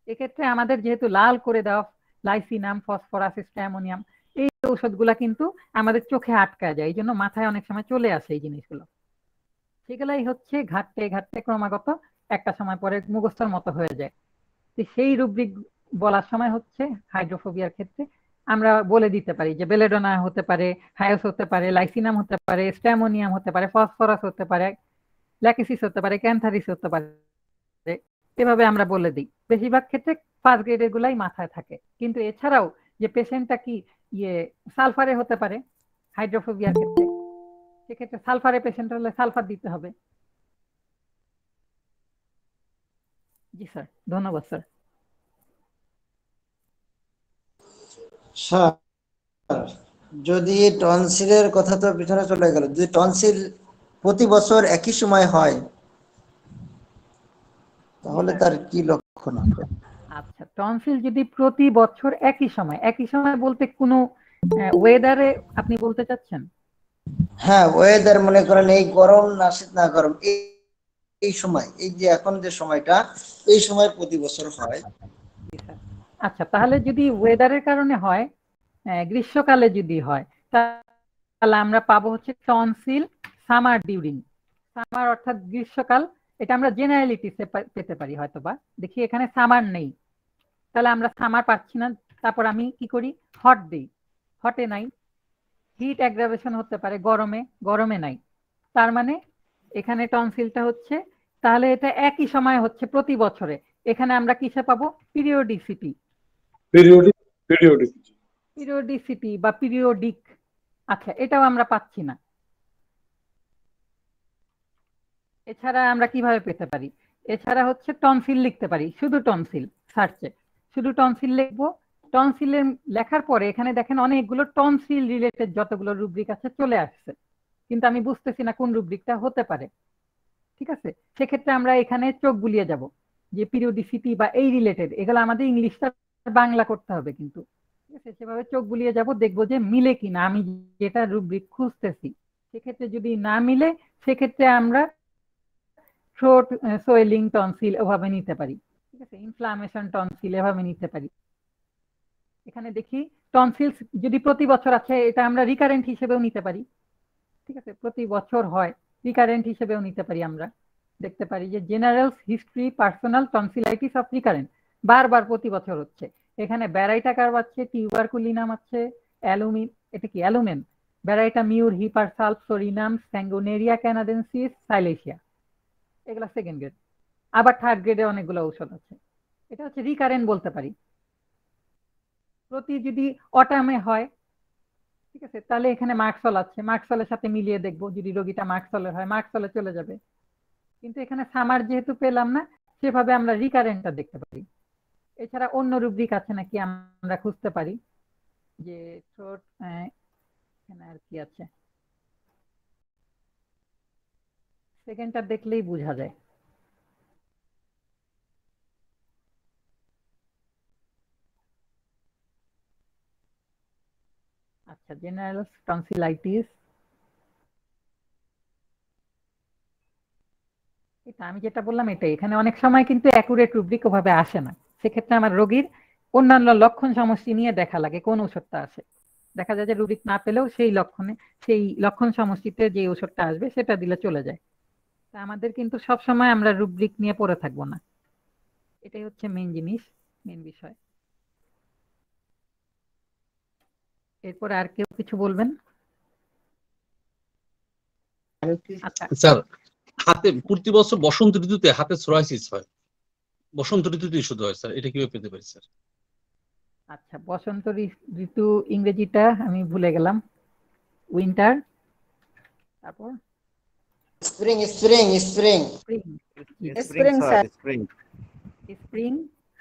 S1: এক্ষেত্রে আমাদের যেহেতু লাল করে দেওয়া লাইসিনাম ফসফরাস স্ট্যামোনিয়াম এই ঔষধগুলা কিন্তু আমাদের চোখে আটকায় যায়। এই জন্য মাথায় অনেক সময় চলে আসে এই জিনিসগুলো। সেগুলাই হচ্ছে ঘাটতে ঘাটতে ক্রমাগত একটা সময় পরে মুখস্থর মতো হয়ে যায়। সেই রুব্রিক বলার সময় হচ্ছে হাইড্রোফোবিয়ার ক্ষেত্রে আমরা বলে দিতে পারি যে বেলেডোনা হতে পারে হায়োস হতে পারে লাইসিনাম হতে পারে স্ট্যামোনিয়াম হতে পারে ফসফরাস হতে পারে ল্যাকিসিস হতে পারে ক্যান্থারিস হতে পারে, এভাবে আমরা বলে দিই। বেশিরভাগ ক্ষেত্রে ফার্স্ট গ্রেড গুলাই মাথায় থাকে। কিন্তু এছাড়াও যে পেশেন্টটা কি ইয়ে সালফারে হতে পারে হাইড্রোফোবিয়ার ক্ষেত্রে, সেক্ষেত্রে সালফারে পেশেন্ট হলে সালফার দিতে হবে। জি স্যার ধন্যবাদ স্যার
S7: স্যার যদি টনসিলের কথা তো পিছনে চলে গেল যদি টনসিল প্রতি বছর একই সময় হয় তাহলে তার কি লক্ষণ হবে?
S1: আচ্ছা টনসিল যদি প্রতি বছর একই সময় একই সময় বলতে কোনো ওয়েদারে আপনি বলতে চাচ্ছেন?
S7: হ্যাঁ ওয়েদার মনে করেন এই গরম না শীত না গরম এই সময় এই যে এখন যে সময়টা এই সময় প্রতি বছর হয়।
S1: জি স্যার। আচ্ছা তাহলে যদি ওয়েদারের কারণে হয় গ্রীষ্মকালে যদি হয়, তাহলে আমরা পাবো হচ্ছে টনসিল সামার ডিউরিং সামার অর্থাৎ গ্রীষ্মকাল, এটা আমরা জেনারেলিটিসে পেতে পারি হয়তো বা দেখি এখানে সামার নেই। তাহলে আমরা সামার পাচ্ছি না। তারপর আমি কি করি? হট দিই। হটে নাই। হিট অ্যাগ্রাভেশন হতে পারে গরমে। গরমে নাই। তার মানে এখানে টনসিলটা হচ্ছে, তাহলে এটা একই সময় হচ্ছে প্রতি বছরে। এখানে আমরা কিসে পাবো? পিরিয়ডিসিটি পিরিয়ডিসিটি বা পিরিয়ডিক আচ্ছা এটাও আমরা পাচ্ছি না। এছাড়া আমরা কীভাবে পেতে পারি? এছাড়া হচ্ছে টনসিল লিখতে পারি, শুধু টনসিল সার্চে শুধু টনসিল লিখব। টনসিলের লেখার পরে এখানে দেখেন অনেকগুলো টনসিল রিলেটেড যতগুলো রুব্রিক আছে চলে আসছে। কিন্তু আমি বুঝতেছি না কোন রুব্রিকটা হতে পারে। ঠিক আছে? সেক্ষেত্রে আমরা এখানে চোখ বুলিয়ে যাব যে পিরিয়ডিসিটি বা এই রিলেটেড এগুলো আমাদের ইংলিশটা বাংলা করতে হবে কিন্তু। ঠিক আছে, সেভাবে চোখ বুলিয়ে যাব, দেখব যে মিলে কিনা। আমি যেটা রুব্রিক খুঁজতেছি, সেক্ষেত্রে যদি না মিলে, সেক্ষেত্রে আমরা থ্রোট সোয়েলিং টনসিল ওভাবে নিতে পারি। ঠিক আছে ইনফ্লামেশন টনসিল এভাবে নিতে পারি। এখানে দেখি টনসিলস যদি প্রতি বছর আছে, এটা আমরা রিকারেন্ট হিসেবেও নিতে পারি। ঠিক আছে, প্রতি বছর হয় রিকারেন্ট হিসেবেও নিতে পারি আমরা। দেখতে পারি যে general history personal tonsillitis of recurrent বারবার প্রতি বছর হচ্ছে। এখানে ব্যারাইটা কার্ভ আছে টিউবারকুলিনাম আছে, অ্যালুমিন, এটা কি, alumen? Baryta, mur hepar sulph psorinum sanguinaria, canadensis, silicea. এগুলা সেকেন্ড গ্রেড আবার থার্ড গ্রেডে অনেকগুলো ঔষধ আছে। এটা হচ্ছে রিকারেন্ট বলতে পারি। প্রতি যদি অটামে হয়, ঠিক আছে, তাহলে এখানে মার্কসল আছে। মার্কসলের সাথে মিলিয়ে দেখব, যদি রোগীটা মার্কসলের হয় মার্কসলে চলে যাবে। কিন্তু এখানে সামার যেহেতু পেলাম না, সেভাবে আমরা রিকারেন্টটা দেখতে পারি। এছাড়া অন্য রুব্রিক আছে নাকি আমরা খুঁজতে পারি? যে থ্রোট এখানে আর কি আছে? সেকেন্ডটা দেখলেই বোঝা যায়। আচ্ছা জেনারেল টনসিলাইটিস এটা আমি যেটা বললাম এটাই এখানে অনেক সময় কিন্তু অ্যাকুরেট রুব্রিক ওভাবে আসে না। সেক্ষেত্রে আমার রোগীর অন্যান্য লক্ষণ সমষ্টি নিয়ে দেখা লাগে কোন ওষুধটা আছে। দেখা যায় যে রুব্রিক না পেলেও সেই লক্ষণে সেই লক্ষণ সমষ্টিতে যে ওষুধটা আসবে সেটা দিলে চলে যায়। তা আমাদের কিন্তু সব সময় আমরা রুব্রিক নিয়ে পড়ে থাকব না। এটাই হচ্ছে মেন জিনিস মেন বিষয়। এরপর আর কেউ কিছু বলবেন? আচ্ছা।
S4: স্যার হাতে প্রতি বছর বসন্ত ঋতুতে হাতে সোরাইসিস হয়। বসন্ত ঋতুতে শুধু হয় স্যার। এটা কীভাবে পেতে পারি স্যার?
S1: আচ্ছা বসন্ত ঋতু ইংরেজিটা আমি ভুলে গেলাম। উইন্টার তারপর
S7: spring spring spring.
S1: Spring
S6: spring sir.
S1: Spring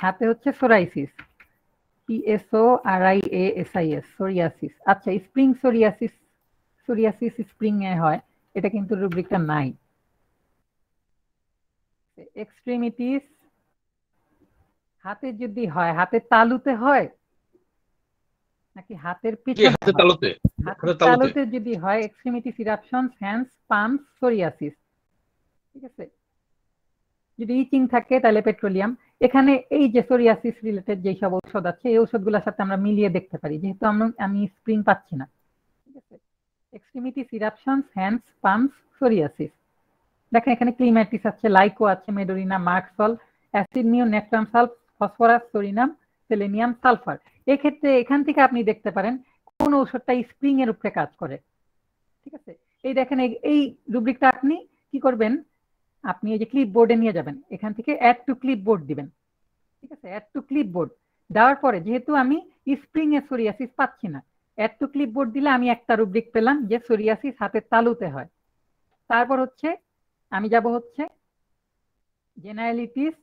S1: হাতে হচ্ছে psoriasis. P S O R I A S I S psoriasis. আচ্ছা স্প্রিং সোরিয়াসিস সোরিয়াসিস স্প্রিং এ হয়। এটা কিন্তু রুব্রিকটা নাই। এক্সট্রিমিটিস হাতে যদি হয় হাতের তালুতে হয়? নাকি হাতের পিছনে
S4: হাতে তালুতে?
S1: হাতের
S4: হাতের তালুতে।
S1: যদি হয় extremities eruptions hands palms psoriasis ঠিক আছে? যদি ইচিং থাকে তাহলে পেট্রোলিয়াম এখানে এই যে সোরিয়াসিস রিলেটেড যেই সব ঔষধ আছে এই ঔষধগুলোর সাথে আমরা মিলিয়ে দেখতে পারি। যেহেতু আমরা আমি স্প্রিং পাচ্ছি না। ঠিক আছে? Extremities eruptions hands palms psoriasis দেখেন এখানে ক্লিম্যাটিস আছে লাইকো আছে medorrhinum merc sol acid nit sulph phosphorus, psorinum, selenium, sulphur. এক্ষেত্রে এখান থেকে আপনি দেখতে পারেন কোন ঔষধটা স্প্রিং এর উপরে কাজ করে। ঠিক আছে? এই দেখেন, এই- রুব্রিকটা আপনি কি করবেন? আপনি এই যে ক্লিপ বোর্ডে নিয়ে যাবেন। এখান থেকে অ্যাড টু ক্লিপ বোর্ড দিবেন। ঠিক আছে? অ্যাড টু ক্লিপ বোর্ড দেওয়ার পরে যেহেতু আমি স্প্রিং এর সোরিয়াসিস পাচ্ছি না অ্যাড টু ক্লিপবোর্ড দিলে আমি একটা রুব্রিক পেলাম যে সোরিয়াসিস হাতের তালুতে হয়। তারপর হচ্ছে আমি যাব হচ্ছে জেনারেলিটিস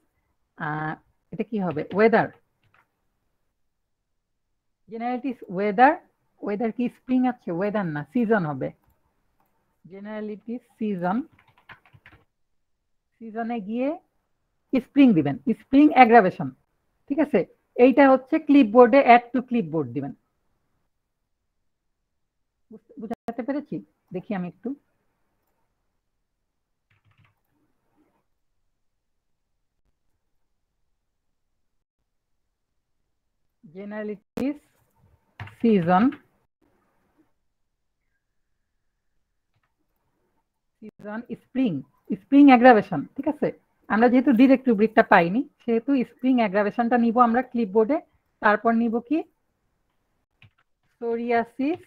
S1: এটা কি হবে? ওয়েদার জেনারেলিটিস ওয়েদার ওয়েদার কি? স্প্রিং আছে ওয়েদার না সিজন হবে. জেনারেলিটিস সিজন সিজনে গিয়ে স্প্রিং দিবেন। স্প্রিং অ্যাগ্রাভেশন ঠিক আছে? এইটা হচ্ছে ক্লিপবোর্ডে অ্যাড টু ক্লিপবোর্ড দিবেন। বুঝতে- পেরেছি? দেখি আমি একটু। Generalities season season spring spring aggravation ঠিক আছে? আমরা যেহেতু ডিরেক্ট রুব্রিকটা পাইনি, সেহেতু স্প্রিং অ্যাগ্রাভেশনটা নিব আমরা ক্লিপবোর্ডে তারপর নিব কি? Psoriasis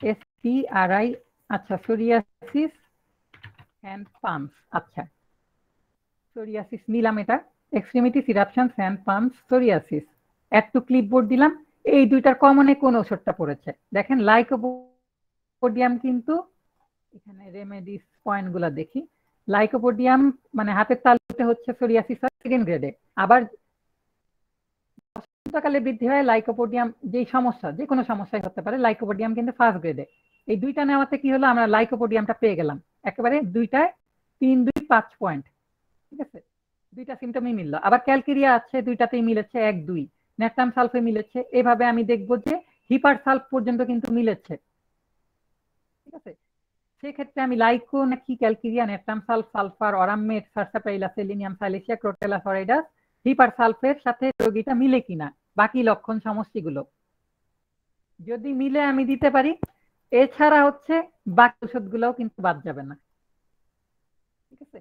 S1: S P R I আচ্ছা সোরিয়াসিস হ্যান্ড পাম্পস আচ্ছা। সোরিয়াসিস নিলাম এটা। Extremity eruptions hand palms psoriasis add to clipboard দিলাম, এই দুইটার কমনে কোন ওষুধটা পড়েছে? দেখেন লাইকোপোডিয়াম কিন্তু, এখানে রেমেডিস পয়েন্টগুলা দেখি লাইকোপোডিয়াম মানে হাতের তালুতে হচ্ছে সোরিয়াসিস সেকেন্ড গ্রেডে আবার বসন্তকালে বৃদ্ধি হয় লাইকোপোডিয়াম যেই সমস্যা, যে কোনো সমস্যায় হতে পারে লাইকোপোডিয়াম কিন্তু ফার্স্ট গ্রেডে এই দুইটা নেওয়াতে কি হলো, আমরা লাইকোপোডিয়ামটা পেয়ে গেলাম। একেবারে দুইটায় তিন, দুই, পাঁচ পয়েন্ট ঠিক আছে? দুইটা সিমটমই মিললো। আবার ক্যালকেরিয়া আছে, দুইটাতেই মিলেছে এক, দুই। ন্যাট্রাম সালফে মিলেছে। এভাবে আমি দেখব যে হিপার সালফ পর্যন্ত কিন্তু মিলেছে। ঠিক আছে? সেক্ষেত্রে আমি লাইকো নাকি calcarea natrum sulph, sulphur, aurum met, sarsaparilla, selenium, silicea, crotalus horridus hepar সালফের সাথে রোগীটা মিলে কিনা, বাকি লক্ষণ সমষ্টিগুলো। যদি মিলে আমি দিতে পারি, এছাড়া হচ্ছে বাকি ওষুধগুলোও কিন্তু বাদ যাবে না। ঠিক আছে?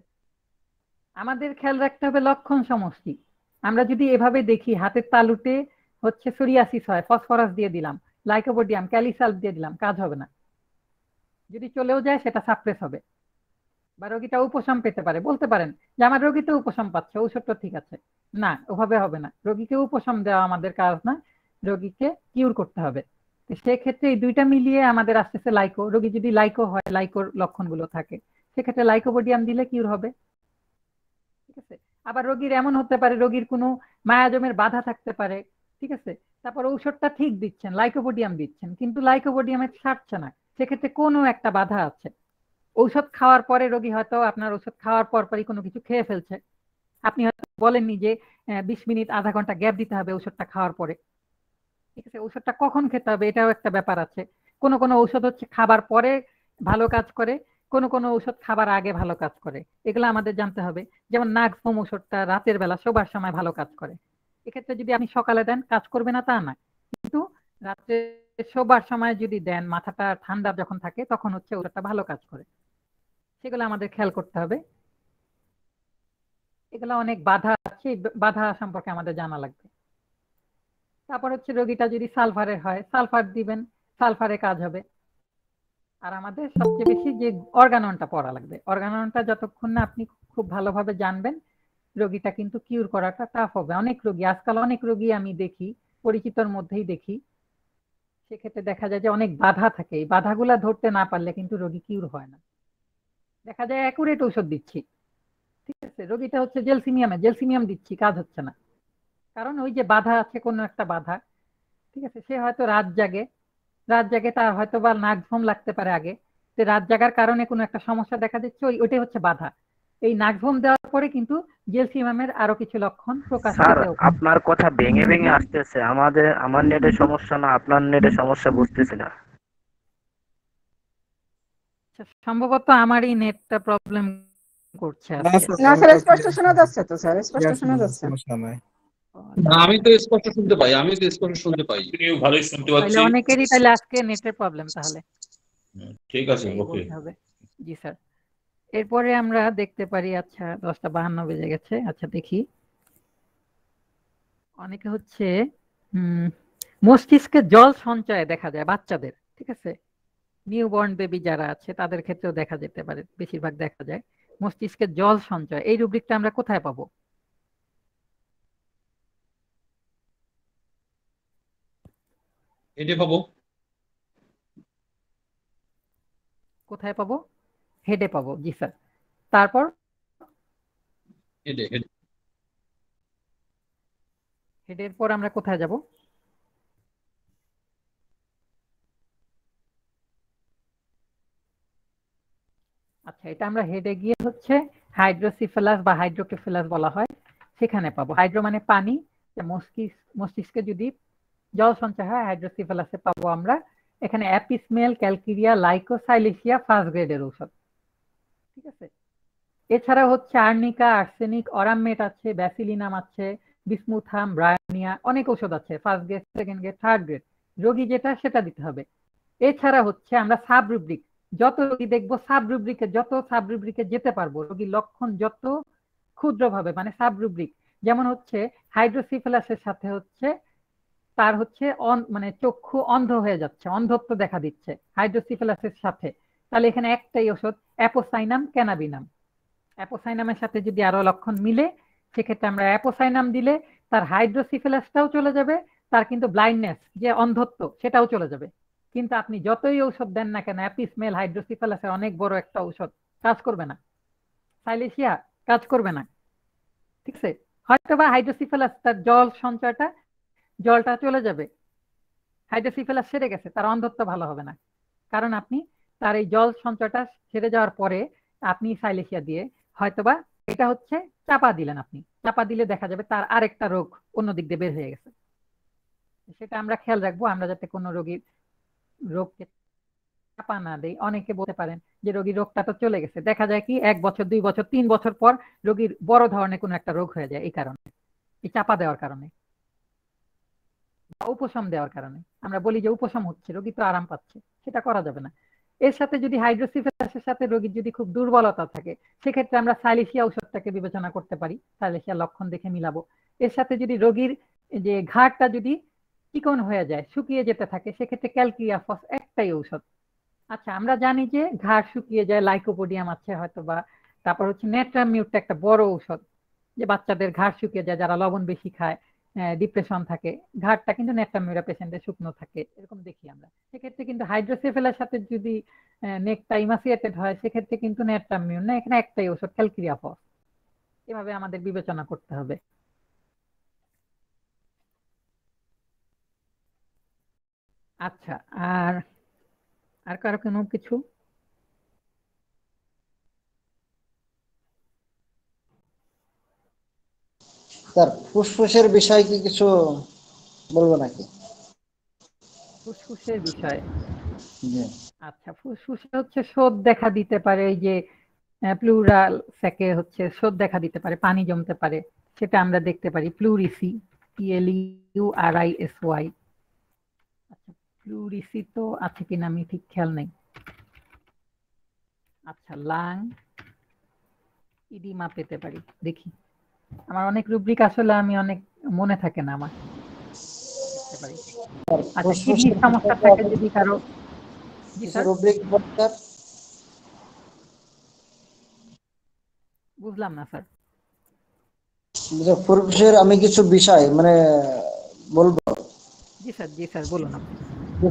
S1: আমাদের খেয়াল রাখতে হবে লক্ষণ সমষ্টি। আমরা যদি এভাবে দেখি, হাতের তালুতে হচ্ছে সোরিয়াসিস হয় ফসফরাস দিয়ে দিলাম লাইকোপোডিয়াম ক্যালিসাল্প দিয়ে দিলাম, কাজ হবে না। যদি চলেও যায়, সেটা সাপ্রেস হবে। বা রোগীটা উপশম পেতে পারে। বলতে পারেন যে, আমার রোগী তো উপশম পাচ্ছে, ঔষধটা ঠিক আছে। না, ওভাবে হবে না। রোগীকে উপশম দেওয়া আমাদের কাজ না। রোগীকে কিউর করতে হবে। সেক্ষেত্রে এই দুইটা মিলিয়ে আমাদের আসতেছে লাইকো রোগী যদি লাইকো হয় লাইকোর লক্ষণগুলো থাকে, সেক্ষেত্রে লাইকোপোডিয়াম দিলে কিউর হবে। ঠিক আছে? আবার রোগীর এমন হতে পারে, রোগীর কোনো মায়াজমের বাধা থাকতে পারে, ঠিক আছে? তারপর ঔষধটা ঠিক দিচ্ছেন, লাইকোপোডিয়াম দিচ্ছেন, কিন্তু লাইকোপোডিয়ামে ছাড়ছে না। সেক্ষেত্রে কোনো একটা বাধা আছে। ঔষধ খাওয়ার পরে রোগী হয়তো আপনার ওষুধ খাওয়ার পর পরই কোনো কিছু খেয়ে ফেলছে। আপনি হয়তো বলেননি যে বিশ মিনিট, আধা ঘণ্টা গ্যাপ দিতে হবে ওষুধটা খাওয়ার পরে। ঠিক আছে ওষুধটা কখন খেতে হবে এটাও একটা ব্যাপার আছে। কোন কোন ঔষধ হচ্ছে খাবার পরে ভালো কাজ করে কোন কোন ঔষধ খাবার আগে ভালো কাজ করে। এগুলো আমাদের জানতে হবে। যেমন নাগফোম ওষুধটা রাতের বেলা শোবার সময় ভালো কাজ করে। এক্ষেত্রে যদি আপনি সকালে দেন, কাজ করবে না তা না। কিন্তু রাত্রে শোবার সময় যদি দেন, মাথাটা ঠান্ডা যখন থাকে, তখন হচ্ছে ওষুধটা ভালো কাজ করে। সেগুলো আমাদের খেয়াল করতে হবে। এগুলো অনেক বাধা আছে, বাধা সম্পর্কে আমাদের জানা লাগবে। তারপর হচ্ছে রোগীটা যদি সালফারের হয়, সালফার দিবেন, সালফারে কাজ হবে। আর আমাদের সবচেয়ে বেশি যে অর্গাননটা পড়া লাগবে। অর্গাননটা যতক্ষণ না আপনি খুব ভালোভাবে জানবেন, রোগীটা কিন্তু কিউর করাটা টাফ হবে। অনেক রোগী, আজকাল অনেক রোগী আমি দেখি, পরিচিতর মধ্যেই দেখি। সেক্ষেত্রে দেখা যায় যে অনেক বাধা থাকে। এই বাধাগুলা ধরতে না পারলে কিন্তু রোগী কিউর হয় না। দেখা যায় অ্যাকুরেট ঔষধ দিচ্ছি। ঠিক আছে, রোগীটা হচ্ছে জেলসিমিয়ামে জেলসিমিয়াম দিচ্ছি, কাজ হচ্ছে না। কারণ ওই যে বাধা আছে কোনো একটা বাধা, ঠিক আছে, সে হয়তো রাত জাগে রাত জাগে তার হয়তো বা নাক ঘুম লাগতে পারে আগে। যে রাত জাগার কারণে কোনো একটা সমস্যা দেখা দিচ্ছে ওই ওইটাই হচ্ছে বাধা। এই নাক ঘুম দেওয়ার পরে কিন্তু জেলসিমামের আরও কিছু লক্ষণ প্রকাশ
S5: স্যার আপনার কথা ভেঙে ভেঙে আসতেছে। আমাদের আমার নেটের সমস্যা না আপনার নেটের সমস্যা বুঝতেছি না।
S1: আচ্ছা, সম্ভবত আমারই নেটটা প্রবলেম করছে
S9: না। স্যার,
S6: না স্যার স্পষ্ট শোনা যাচ্ছে তো স্যার? স্পষ্ট শোনা যাচ্ছে।
S9: সমস্যা নাই।
S4: না, আমি তো স্পষ্ট শুনতে পাই আমি তো স্পষ্ট শুনতে পাই।
S2: ভালোই শুনতে
S1: তাহলে
S2: পাচ্ছি
S1: অনেকেরই তাহলে আজকে নেটের প্রবলেম তাহলে।
S2: ঠিক আছে ওকে।
S1: জি স্যার। এরপরে আমরা দেখতে পারি আচ্ছা দশটা বাহান্ন বেজে গেছে আচ্ছা দেখি। অনেকে হচ্ছে হুম মস্তিষ্কে জল সঞ্চয় দেখা যায় বাচ্চাদের ঠিক আছে? নিউবর্ন বেবি যারা আছে তাদের ক্ষেত্রেও দেখা যেতে পারে বেশিরভাগ দেখা যায়। মস্তিষ্কে জল সঞ্চয় এই রুব্রিকটা আমরা কোথায় পাবো?
S2: এটা পাবো।
S1: কোথায় পাবো? হেডে পাবো জি স্যার তারপর?
S4: হেডে হেডে
S1: হেডের পর আমরা কোথায় যাব? আচ্ছা এটা আমরা হেডে গিয়ে হচ্ছে হাইড্রোসিফেলাস বা হাইড্রোকেফেলাস বলা হয় সেখানে পাবো। হাইড্রো মানে পানি মস্তিষ্ক মস্তিষ্কে যদি জল সঞ্চয় হয় হাইড্রোসিফেলাসে পাবো আমরা। এখানে অ্যাপিসমেল ক্যালকিরিয়া লাইকোসাইলেশিয়া ফার্স্ট গ্রেডের ঔষধ। ঠিক আছে? এছাড়া হচ্ছে আর্নিকা আর্সেনিক অরামমেট আছে ব্যাসিলিনাম আছে বিসমুথাম ব্রায়ানিয়া অনেক ঔষধ আছে first grade second grade third grade রোগী যেটা, সেটা দিতে হবে। এছাড়া হচ্ছে আমরা সাব রুব্রিক যত রোগী দেখব সাব রুব্রিকে যত সাব রুব্রিকে যেতে পারব, রোগীর লক্ষণ যত ক্ষুদ্রভাবে মানে সাব রুব্রিক যেমন হচ্ছে হাইড্রোসিফেলাসের সাথে হচ্ছে তার হচ্ছে মানে চক্ষু অন্ধ হয়ে যাচ্ছে, অন্ধত্ব দেখা দিচ্ছে হাইড্রোসিফেলাসের সাথে। তাহলে এখানে একটাই ওষুধ অ্যাপোসাইনাম ক্যানাবিনাম। অ্যাপোসাইনামের সাথে যদি আরও লক্ষণ মিলে, সেক্ষেত্রে আমরা অ্যাপোসাইনাম দিলে তার হাইড্রোসিফেলাসটাও চলে যাবে, তার কিন্তু ব্লাইন্ডনেস যে অন্ধত্ব, সেটাও চলে যাবে। কিন্তু আপনি যতই ঔষধ দেন না কেন, অ্যাপিসমেল হাইড্রোসিফেলাসের অনেক বড় একটা ঔষধ, কাজ করবে না। সাইলেশিয়া, কাজ করবে না। ঠিক আছে? হয়তো বা হাইড্রোসিফেলাস তার জল সঞ্চয়টা জলটা চলে যাবে। হাইড্রোসিফেলাস সেরে গেছে, তার অন্ধত্ব ভালো হবে না। কারণ আপনি তার এই জল সঞ্চয়টা সেরে যাওয়ার পরে আপনি সাইলেশিয়া দিয়ে হয়তোবা এটা হচ্ছে চাপা দিলেন আপনি। চাপা দিলে দেখা যাবে তার আরেকটা রোগ অন্য দিক দিয়ে বের হয়ে গেছে। সেটা আমরা খেয়াল রাখব, আমরা যাতে কোনো রোগীর রোগকে চাপা না দেই। অনেকে বলতে পারেন যে রোগীর রোগটা তো চলে গেছে। দেখা যায় কি এক বছর, দুই বছর, তিন বছর পর রোগীর বড় ধরনের কোনো একটা রোগ হয়ে যায় এই কারণে, এই চাপা দেওয়ার কারণে। উপশম দেওয়ার কারণে। আমরা বলি যে উপশম হচ্ছে, রোগী তো আরাম পাচ্ছে, সেটা করা যাবে না। এর সাথে যদি হাইড্রোসিফেলাসের সাথে রোগীর যদি খুব দুর্বলতা থাকে, সেক্ষেত্রে আমরা সাইলেশিয়া ঔষধটাকে বিবেচনা করতে পারি, সাইলেশিয়া লক্ষণ দেখে মিলাবো। এর সাথে যদি রোগীর যে ঘাটটা যদি চিকন হয়ে যায়, শুকিয়ে যেতে থাকে, সেক্ষেত্রে ক্যালকিয়াফস একটাই ঔষধ। আচ্ছা আমরা জানি যে ঘাড় শুকিয়ে যায়, লাইকোপোডিয়াম আছে হয়তো বা, তারপর হচ্ছে নেট্রামিউটটা একটা বড় ঔষধ, যে বাচ্চাদের ঘাড় শুকিয়ে যায়, যারা লবণ বেশি খায়। ডিপ্রেশন থাকে ঘাড়টা কিন্তু নেট্রামিউরা পেশেন্টের শুকনো থাকে, এরকম দেখি আমরা। সেক্ষেত্রে কিন্তু হাইড্রোসেফেলার সাথে যদি নেকটা ইমাসিয়েটেড হয়, সেক্ষেত্রে কিন্তু নেট্রামিউর না, এখানে একটাই ওষুধ ক্যালকিরিয়াফস এভাবে আমাদের বিবেচনা করতে হবে। আচ্ছা আর আর কারও কোনো কিছু?
S7: স্যার ফুসফুসের বিষয় কি কিছু বলব নাকি?
S1: ফুসফুসের বিষয়? আচ্ছা ফুসফুসে হচ্ছে শোধ দেখা দিতে পারে এই যে প্লুরাল স্যাকে হচ্ছে শোধ দেখা দিতে পারে পানি জমতে পারে সেটা আমরা দেখতে পারি pleurisy P L U R I S Y আচ্ছা প্লুরিসি তো আছে কিনা আমি ঠিক খেয়াল নেই। আচ্ছা লাং ইডিমা পেতে পারি দেখি। আমার অনেক রুব্রিক আসলে আমি অনেক মনে থাকে না আমার। আচ্ছা কিডনির সমস্যা থাকে যদি কারও?
S7: কিছু রুব্রিক স্যার
S1: বুঝলাম না স্যার।
S7: আমি কিছু বিষয় মানে বলব?
S1: জি স্যার জি স্যার বলুন আপনি।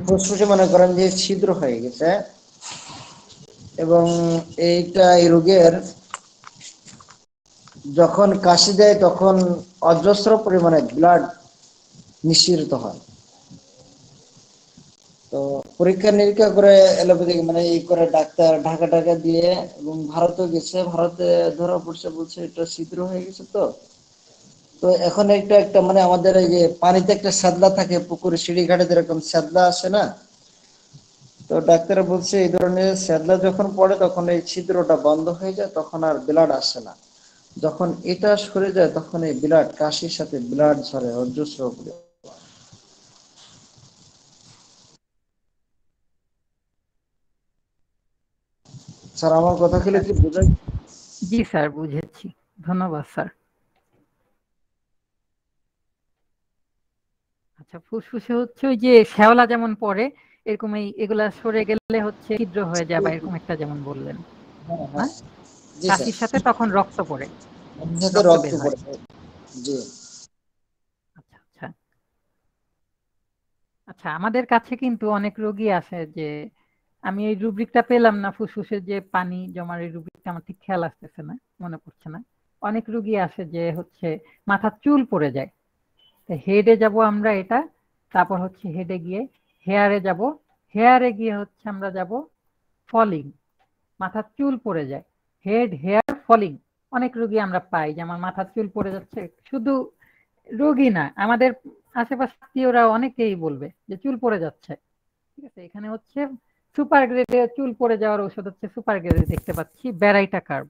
S7: ফুসফুসে মনে করেন যে ছিদ্র হয়ে গেছে এবং এইটা এই রোগের যখন কাশি দেয়, তখন অজস্র পরিমাণে ব্লাড নিঃসৃত হয়। তো পরীক্ষা নিরীক্ষা করে এলোপ্যাথিক মানে এই করে ডাক্তার ঢাকা ঢাকা দিয়ে এবং ভারতে গেছে। ভারতে ধরা পড়ছে বলছে এটা ছিদ্র হয়ে গেছে তো। তো এখন একটা একটা মানে আমাদের এই যে পানিতে একটা শ্যাদলা থাকে, পুকুরে সিঁড়ি ঘাটে যেরকম শ্যাদলা আসে না? তো ডাক্তার বলছে এই ধরনের শ্যাদলা যখন পড়ে, তখন এই ছিদ্রটা বন্ধ হয়ে যায়, তখন আর ব্লাড আসে না। যখন এটা সরে যায় তখন এই ব্লাড কাশির সাথে ব্লাড ঝরে অজস্র করে। স্যার আমার কথা খেলে কি বোঝায়
S1: জি স্যার বুঝেছি। ধন্যবাদ স্যার। আচ্ছা ফুসফুসে হচ্ছে ওই যে শ্যাওলা যেমন পড়ে এরকম এই এগুলা সরে গেলে হচ্ছে ছিদ্র হয়ে যায় বা এরকম একটা যেমন বললেন।
S7: হ্যাঁ, হ্যাঁ। জি
S1: কাশির সাথে তখন রক্ত পড়ে। রক্ত
S7: রক্ত
S1: বের।
S7: পড়ে। জি।
S1: আচ্ছা আচ্ছা। আচ্ছা আমাদের কাছে কিন্তু অনেক রোগী আসে যে আমি এই রুব্রিকটা পেলাম না ফুসফুসে যে পানি জমার এই রুব্রিকটা আমার ঠিক খেয়াল আসতেছে না মনে পড়ছে না। অনেক রুগী আসে যে হচ্ছে মাথার চুল পড়ে যায়। হেডে যাব আমরা এটা তারপর হচ্ছে হেডে গিয়ে হেয়ারে যাব। হেয়ারে গিয়ে হচ্ছে আমরা যাব ফলিং। মাথার চুল পড়ে যায়। হেড হেয়ার ফলিং অনেক রোগী আমরা পাই যে আমার মাথার চুল পড়ে যাচ্ছে। শুধু রোগী না, আমাদের আশেপাশে আত্মীয়রা অনেকেই বলবে যে চুল পড়ে যাচ্ছে। ঠিক আছে, এখানে হচ্ছে সুপার গ্রেডে চুল পড়ে যাওয়ার ওষুধ হচ্ছে সুপার গ্রেডে দেখতে পাচ্ছি ব্যারাইটা কার্ব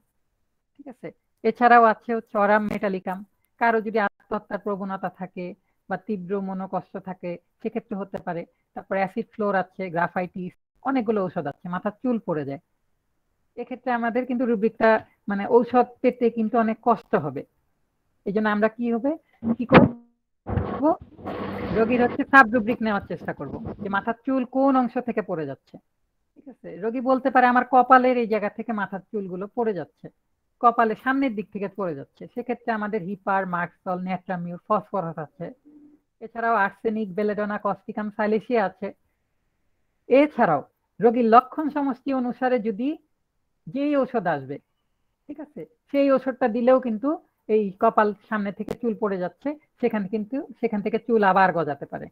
S1: ঠিক আছে, এছাড়াও আছে হচ্ছে অরাম মেটালিকাম। কারও যদি আত্মহত্যার প্রবণতা থাকে বা তীব্র মনোকষ্ট থাকে, সেক্ষেত্রে হতে পারে। তারপর অ্যাসিড ফ্লোর আছে, গ্রাফাইটিস, অনেকগুলো ঔষধ আছে, মাথার চুল পড়ে যায়। এক্ষেত্রে আমাদের কিন্তু রুব্রিকটা মানে ঔষধ পেতে কিন্তু অনেক কষ্ট হবে। এই জন্য আমরা কি হবে? কি করব? রোগীর হচ্ছে সাব রুব্রিক নেওয়ার চেষ্টা করব, যে মাথার চুল কোন অংশ থেকে পড়ে যাচ্ছে। ঠিক আছে? রোগী বলতে পারে আমার কপালের এই জায়গা থেকে মাথার চুলগুলো পড়ে যাচ্ছে, কপালের সামনের দিক থেকে পড়ে যাচ্ছে। সেক্ষেত্রে আমাদের হিপার, মার্কসল, নেট্রামিউর, ফসফরাস আছে। এছাড়াও আর্সেনিক, বেলেডোনা, কস্টিকাম, সাইলেসিয়া আছে। এছাড়াও রোগীর লক্ষণ সমষ্টি অনুসারে যদি যেই ঔষধ আসবে, ঠিক আছে? সেই ওষুধটা দিলেও কিন্তু এই কপাল সামনে থেকে চুল পড়ে যাচ্ছে, সেখানে কিন্তু, সেখান থেকে চুল আবার গজাতে পারে।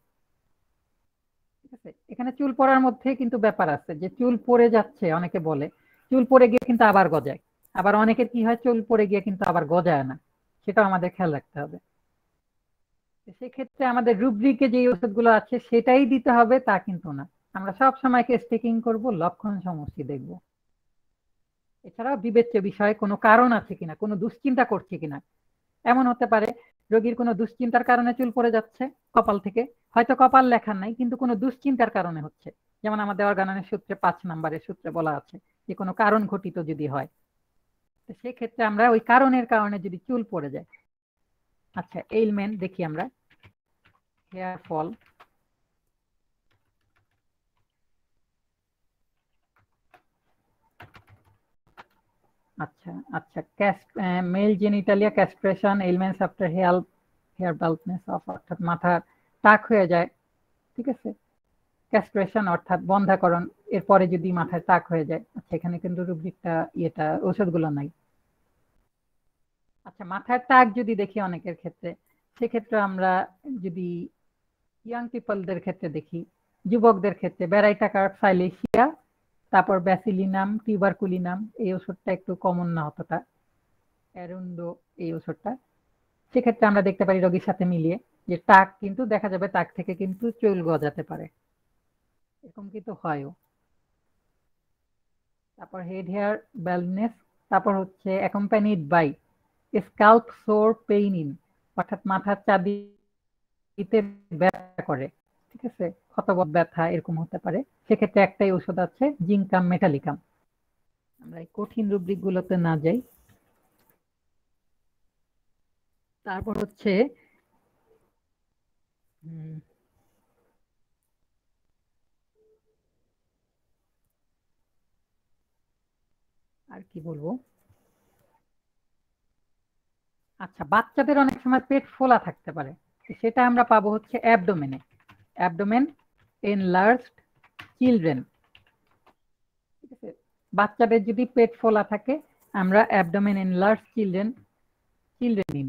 S1: ঠিক আছে? এখানে চুল পড়ার মধ্যে কিন্তু ব্যাপার আছে যে চুল পড়ে যাচ্ছে, অনেকে বলে, চুল পড়ে গিয়ে কিন্তু আবার গজায়। আবার অনেকের কি হয়, চুল পড়ে গিয়ে কিন্তু আবার গজায় না, সেটাও আমাদের খেয়াল রাখতে হবে। সেক্ষেত্রে আমাদের রুব্রিকে যে ওষুধগুলো আছে, সেটাই দিতে হবে, তা কিন্তু না। আমরা সব সময় স্টিকিং করব, লক্ষণ সমষ্টি দেখব। এছাড়াও বিবেচ্য বিষয়ে কোনো কারণ আছে কিনা, কোনো দুশ্চিন্তা করছে কিনা? এমন হতে পারে, রোগীর কোনো দুশ্চিন্তার কারণে চুল পড়ে যাচ্ছে কপাল থেকে। হয়তো কপাল লেখা নাই, কিন্তু কোনো দুশ্চিন্তার কারণে হচ্ছে। যেমন আমাদের অর্গানের সূত্রে পাঁচ নম্বরের সূত্রে বলা আছে যে, কোনো কারণ ঘটিত যদি হয়। সেক্ষেত্রে আমরা ওই কারণের কারণে যদি চুল পড়ে যায়। আচ্ছা এইলমেন্ট দেখি আমরা। Hair fall. আচ্ছা আচ্ছা। Male genitalia castration after hair hair of অর্থাৎ মাথার টাক হয়ে যায়, ঠিক আছে? ক্যাস্ট্রেশন অর্থাৎ বন্ধাকরণ, এরপরে যদি মাথায় টাক হয়ে যায় আচ্ছা এখানে কিন্তু রুব্রিকটা ইয়েটা ঔষধগুলো নাই। আচ্ছা মাথার টাক যদি দেখি অনেকের ক্ষেত্রে, সেক্ষেত্রে আমরা যদি ইয়াং পিপলদের ক্ষেত্রে দেখি, যুবকদের ক্ষেত্রে ব্যারাইটা কার্প সাইলেশিয়া তারপর ব্যাসিলিনাম টিউবারকুলিনাম এই ওষুধটা একটু কমন না অতটা। অ্যারুন্ডো এই ওষুধটা। সেক্ষেত্রে আমরা দেখতে পারি রোগীর সাথে মিলিয়ে যে টাক কিন্তু দেখা যাবে টাক থেকে কিন্তু চুল গজাতে পারে। এরকম কিন্তু হয়ও। তারপর হেড হেয়ার ব্যালনেস তারপর হচ্ছে accompanied by scalp sore pain in অর্থাৎ মাথার চাবিতে ব্যথা করে, ঠিক আছে? ক্ষতবত ব্যথা এরকম হতে পারে। সেক্ষেত্রে একটাই ওষুধ আছে জিঙ্কাম মেটালিকাম আমরা এই কঠিন রুব্রিক গুলোতে না যাই। তারপর হচ্ছে আর কি বলব? আচ্ছা বাচ্চাদের অনেক সময় পেট ফোলা থাকতে পারে। সেটা আমরা পাবো হচ্ছে অ্যাবডোমেনে। অ্যাবডোমেন, এনলার্জড চিলড্রেন ঠিক আছে। বাচ্চাদের যদি পেট ফোলা থাকে আমরা abdomen enlarge children children in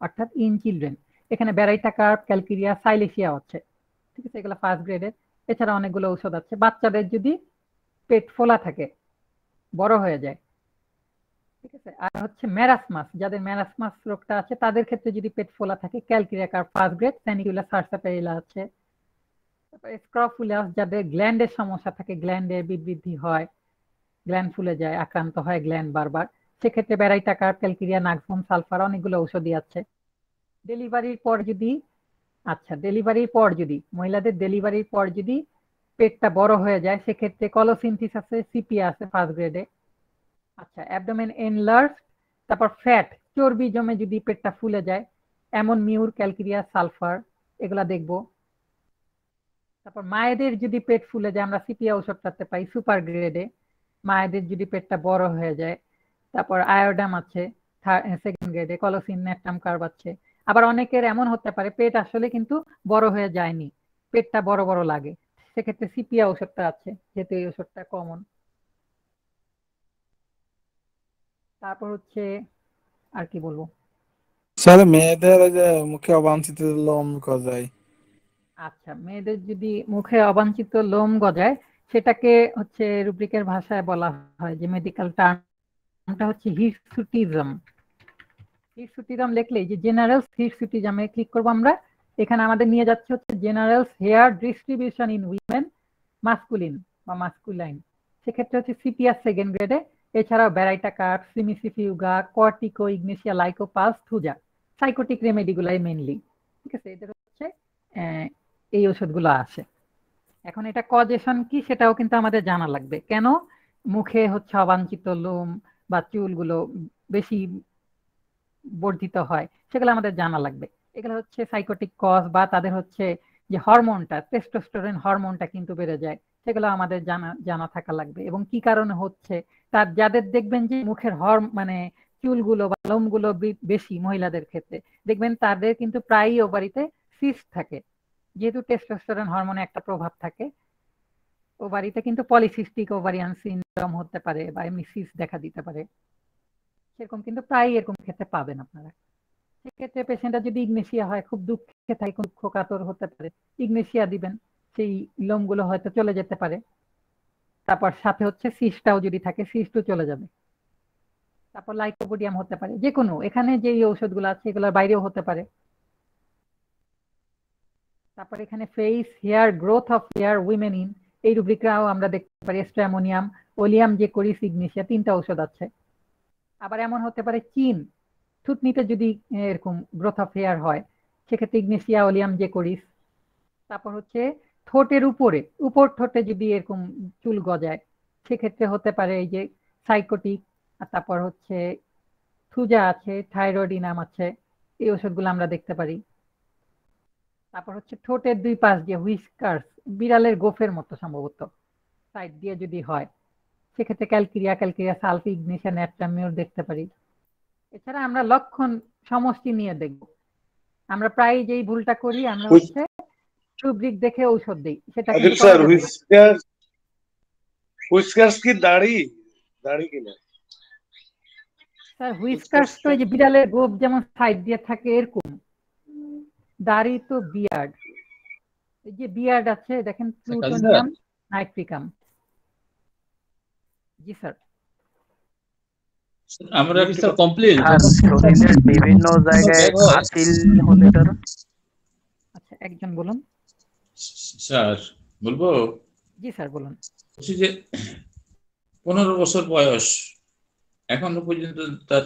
S1: অর্থাৎ ইন চিলড্রেন এখানে ব্যারাইটা কার্প ক্যালকিরিয়া সাইলেসিয়া হচ্ছে। ঠিক আছে এগুলো ফার্স্ট গ্রেডের এছাড়া অনেকগুলো ঔষধ আছে। বাচ্চাদের যদি পেট ফোলা থাকে বড় হয়ে যায়। ঠিক আছে আর হচ্ছে ম্যারাসমাস যাদের ম্যারাসমাস রোগটা আছে তাদের ক্ষেত্রে যদি পেট ফোলা থাকে calcarea carb first grade sanicula sarsaparilla আছে। স্ক্রফুলাস যাদের গ্ল্যান্ডের সমস্যা থাকে গ্ল্যান্ডের বিবৃদ্ধি হয় গ্ল্যান্ড ফুলে যায়, আক্রান্ত হয় গ্ল্যান্ড বারবার, সেক্ষেত্রে ব্যারাইটা কার্প ক্যালকিরিয়া, নাগফোম, সালফার অনেকগুলো ঔষধি আছে। ডেলিভারির পর যদি আচ্ছা ডেলিভারির পর যদি, মহিলাদের ডেলিভারির পর যদি পেটটা বড় হয়ে যায়, সেক্ষেত্রে কলোসিনথিস আছে সিপি আছে ফার্স্ট গ্রেডে আচ্ছা অ্যাবডোমেন এনলার্জ তারপর ফ্যাট চর্বি জমে যদি পেটটা ফুলে যায়, এমন মিউর, ক্যালকিরিয়া, সালফার, এগুলা দেখব। তারপর মায়েদের যদি পেট ফুলে যায়, আমরা সিপিয়া ওষুধটাতে পাই সুপার গ্রেডে। মায়েদের যদি পেটটা বড় হয়ে যায়, তারপর আয়োডাম আছে সেকেন্ড গ্রেডে কলোসিন নেট্রাম কার্ব আছে। আবার অনেকের এমন হতে পারে, পেট আসলে কিন্তু বড় হয়ে যায়নি, পেটটা বড় বড় লাগে। সেক্ষেত্রে সিপিয়া ওষুধটা আছে, যেহেতু এই ওষুধটা কমন তারপর হচ্ছে, আর কি বলব?
S9: স্যার, মেয়েদের মুখে অবাঞ্ছিত লোম গজায়।
S1: আচ্ছা মেয়েদের যদি মুখে অবাঞ্ছিত লোম গজায়, সেটাকে হচ্ছে রুব্রিকের ভাষায় বলা হয় যে মেডিকেল টার্মটা হচ্ছে হিরসুটিজম হিরসুটিজম লিখলে যে জেনারেল হিরসুটিজমে ক্লিক করব আমরা। এখানে আমাদের নিয়ে যাচ্ছে হচ্ছে general hair distribution in women masculine বা মাস্কুলাইন সেক্ষেত্রে হচ্ছে সিপিআর সেকেন্ড গ্রেডে এছাড়াও baryta carb cimicifuga cortico ignatia lycopus thuja sycotic রেমেডিগুলাই mainly ঠিক আছে? এদের হচ্ছে এই ওষুধগুলো আছে। এখন এটা কজেশন কি সেটাও কিন্তু আমাদের জানা লাগবে। কেন? মুখে হচ্ছে অবাঞ্ছিত লোম বা চুলগুলো বেশি বর্ধিত হয়, সেগুলো আমাদের জানা লাগবে। এগুলো হচ্ছে সাইকোটিক কজ বা তাদের হচ্ছে যে হরমোনটা টেস্টোস্টেরন হরমোনটা কিন্তু বেড়ে যায়, সেগুলো আমাদের জানা জানা থাকা লাগবে। এবং কি কারণে হচ্ছে? তার যাদের দেখবেন যে মুখের হর মানে চুলগুলো বা লোমগুলো বেশি মহিলাদের ক্ষেত্রে, দেখবেন তাদের কিন্তু প্রায়ই ওভারিতে সিস্ট থাকে। যেহেতু টেস্টোস্টেরন হরমোনে একটা প্রভাব থাকে ওভারিতে কিন্তু পলিসিস্টিক ওভারিয়ান সিনড্রোম হতে পারে বা এমনি সিস দেখা দিতে পারে। সেরকম কিন্তু প্রায় এরকম ক্ষেত্রে পাবেন আপনারা। সেক্ষেত্রে পেশেন্টটা যদি ইগনেশিয়া হয়, খুব দুঃখে থাকে দুঃখ কাতর হতে পারে। ইগনেশিয়া দিবেন, সেই লোমগুলো হয়তো চলে যেতে পারে। তারপর সাথে হচ্ছে সিস্টটাও যদি থাকে সিস্টও চলে যাবে। তারপর লাইকোপোডিয়াম হতে পারে। যে কোনো এখানে যে ঔষধগুলো আছে, এগুলোর বাইরেও হতে পারে। তারপর এখানে face hair growth of hair women in এই রুব্রিকরাও আমরা দেখতে পারি স্ট্রামোনিয়াম ওলিয়াম যে করি সিগনেশিয়া তিনটা ঔষধ আছে। আবার এমন হতে পারে চিন, থুতনিতে যদি এরকম গ্রোথ অফ হেয়ার হয়, সেক্ষেত্রে ইগনেশিয়া ওলিয়াম যে করিস তারপর হচ্ছে ঠোঁটের উপরে, উপর ঠোঁটে যদি এরকম চুল গজায়, সেক্ষেত্রে হতে পারে এই যে সাইকোটিক আর তারপর হচ্ছে, থুজা আছে থাইরয়েড ইনাম আছে, এই ওষুধগুলো আমরা দেখতে পারি। তারপর হচ্ছে ঠোঁটের দুই পাশ দিয়ে হুইস্কার্স বিড়ালের গোফের মতো সম্ভবত সাইড দিয়ে যদি হয় সেক্ষেত্রে ক্যালকিরিয়া ক্যালকিরিয়া সালফি ইগনিশন অ্যাট্রামিউর দেখতে পারি। এছাড়া আমরা লক্ষণ সমষ্টি নিয়ে দেখব। আমরা প্রায় যেই ভুলটা করি আমরা হচ্ছে রুব্রিক দেখে ঔষধ দিই সেটা
S8: স্যার
S1: না।
S8: হুইস্কার্স হুইস্কার্স কি দাড়ি? দাড়ি কিনা
S1: স্যার হুইস্কার্স তো এই যে বিড়ালের গোপ যেমন সাইড দিয়ে থাকে এরকম। দাড়ি তো বিয়ার্ড। এই যে বিয়ার্ড আছে দেখেন প্লুটোনিয়াম নাইট্রিকাম জি স্যার।
S2: আমরা
S4: কি স্যার কমপ্লিট
S5: শরীরের বিভিন্ন জায়গায় হাসিল হলে এটার
S1: আচ্ছা একজন বলুন।
S2: স্যার বলব?
S1: জি স্যার বলুন।
S2: বলছি যে পনেরো বছর বয়স এখনও পর্যন্ত তার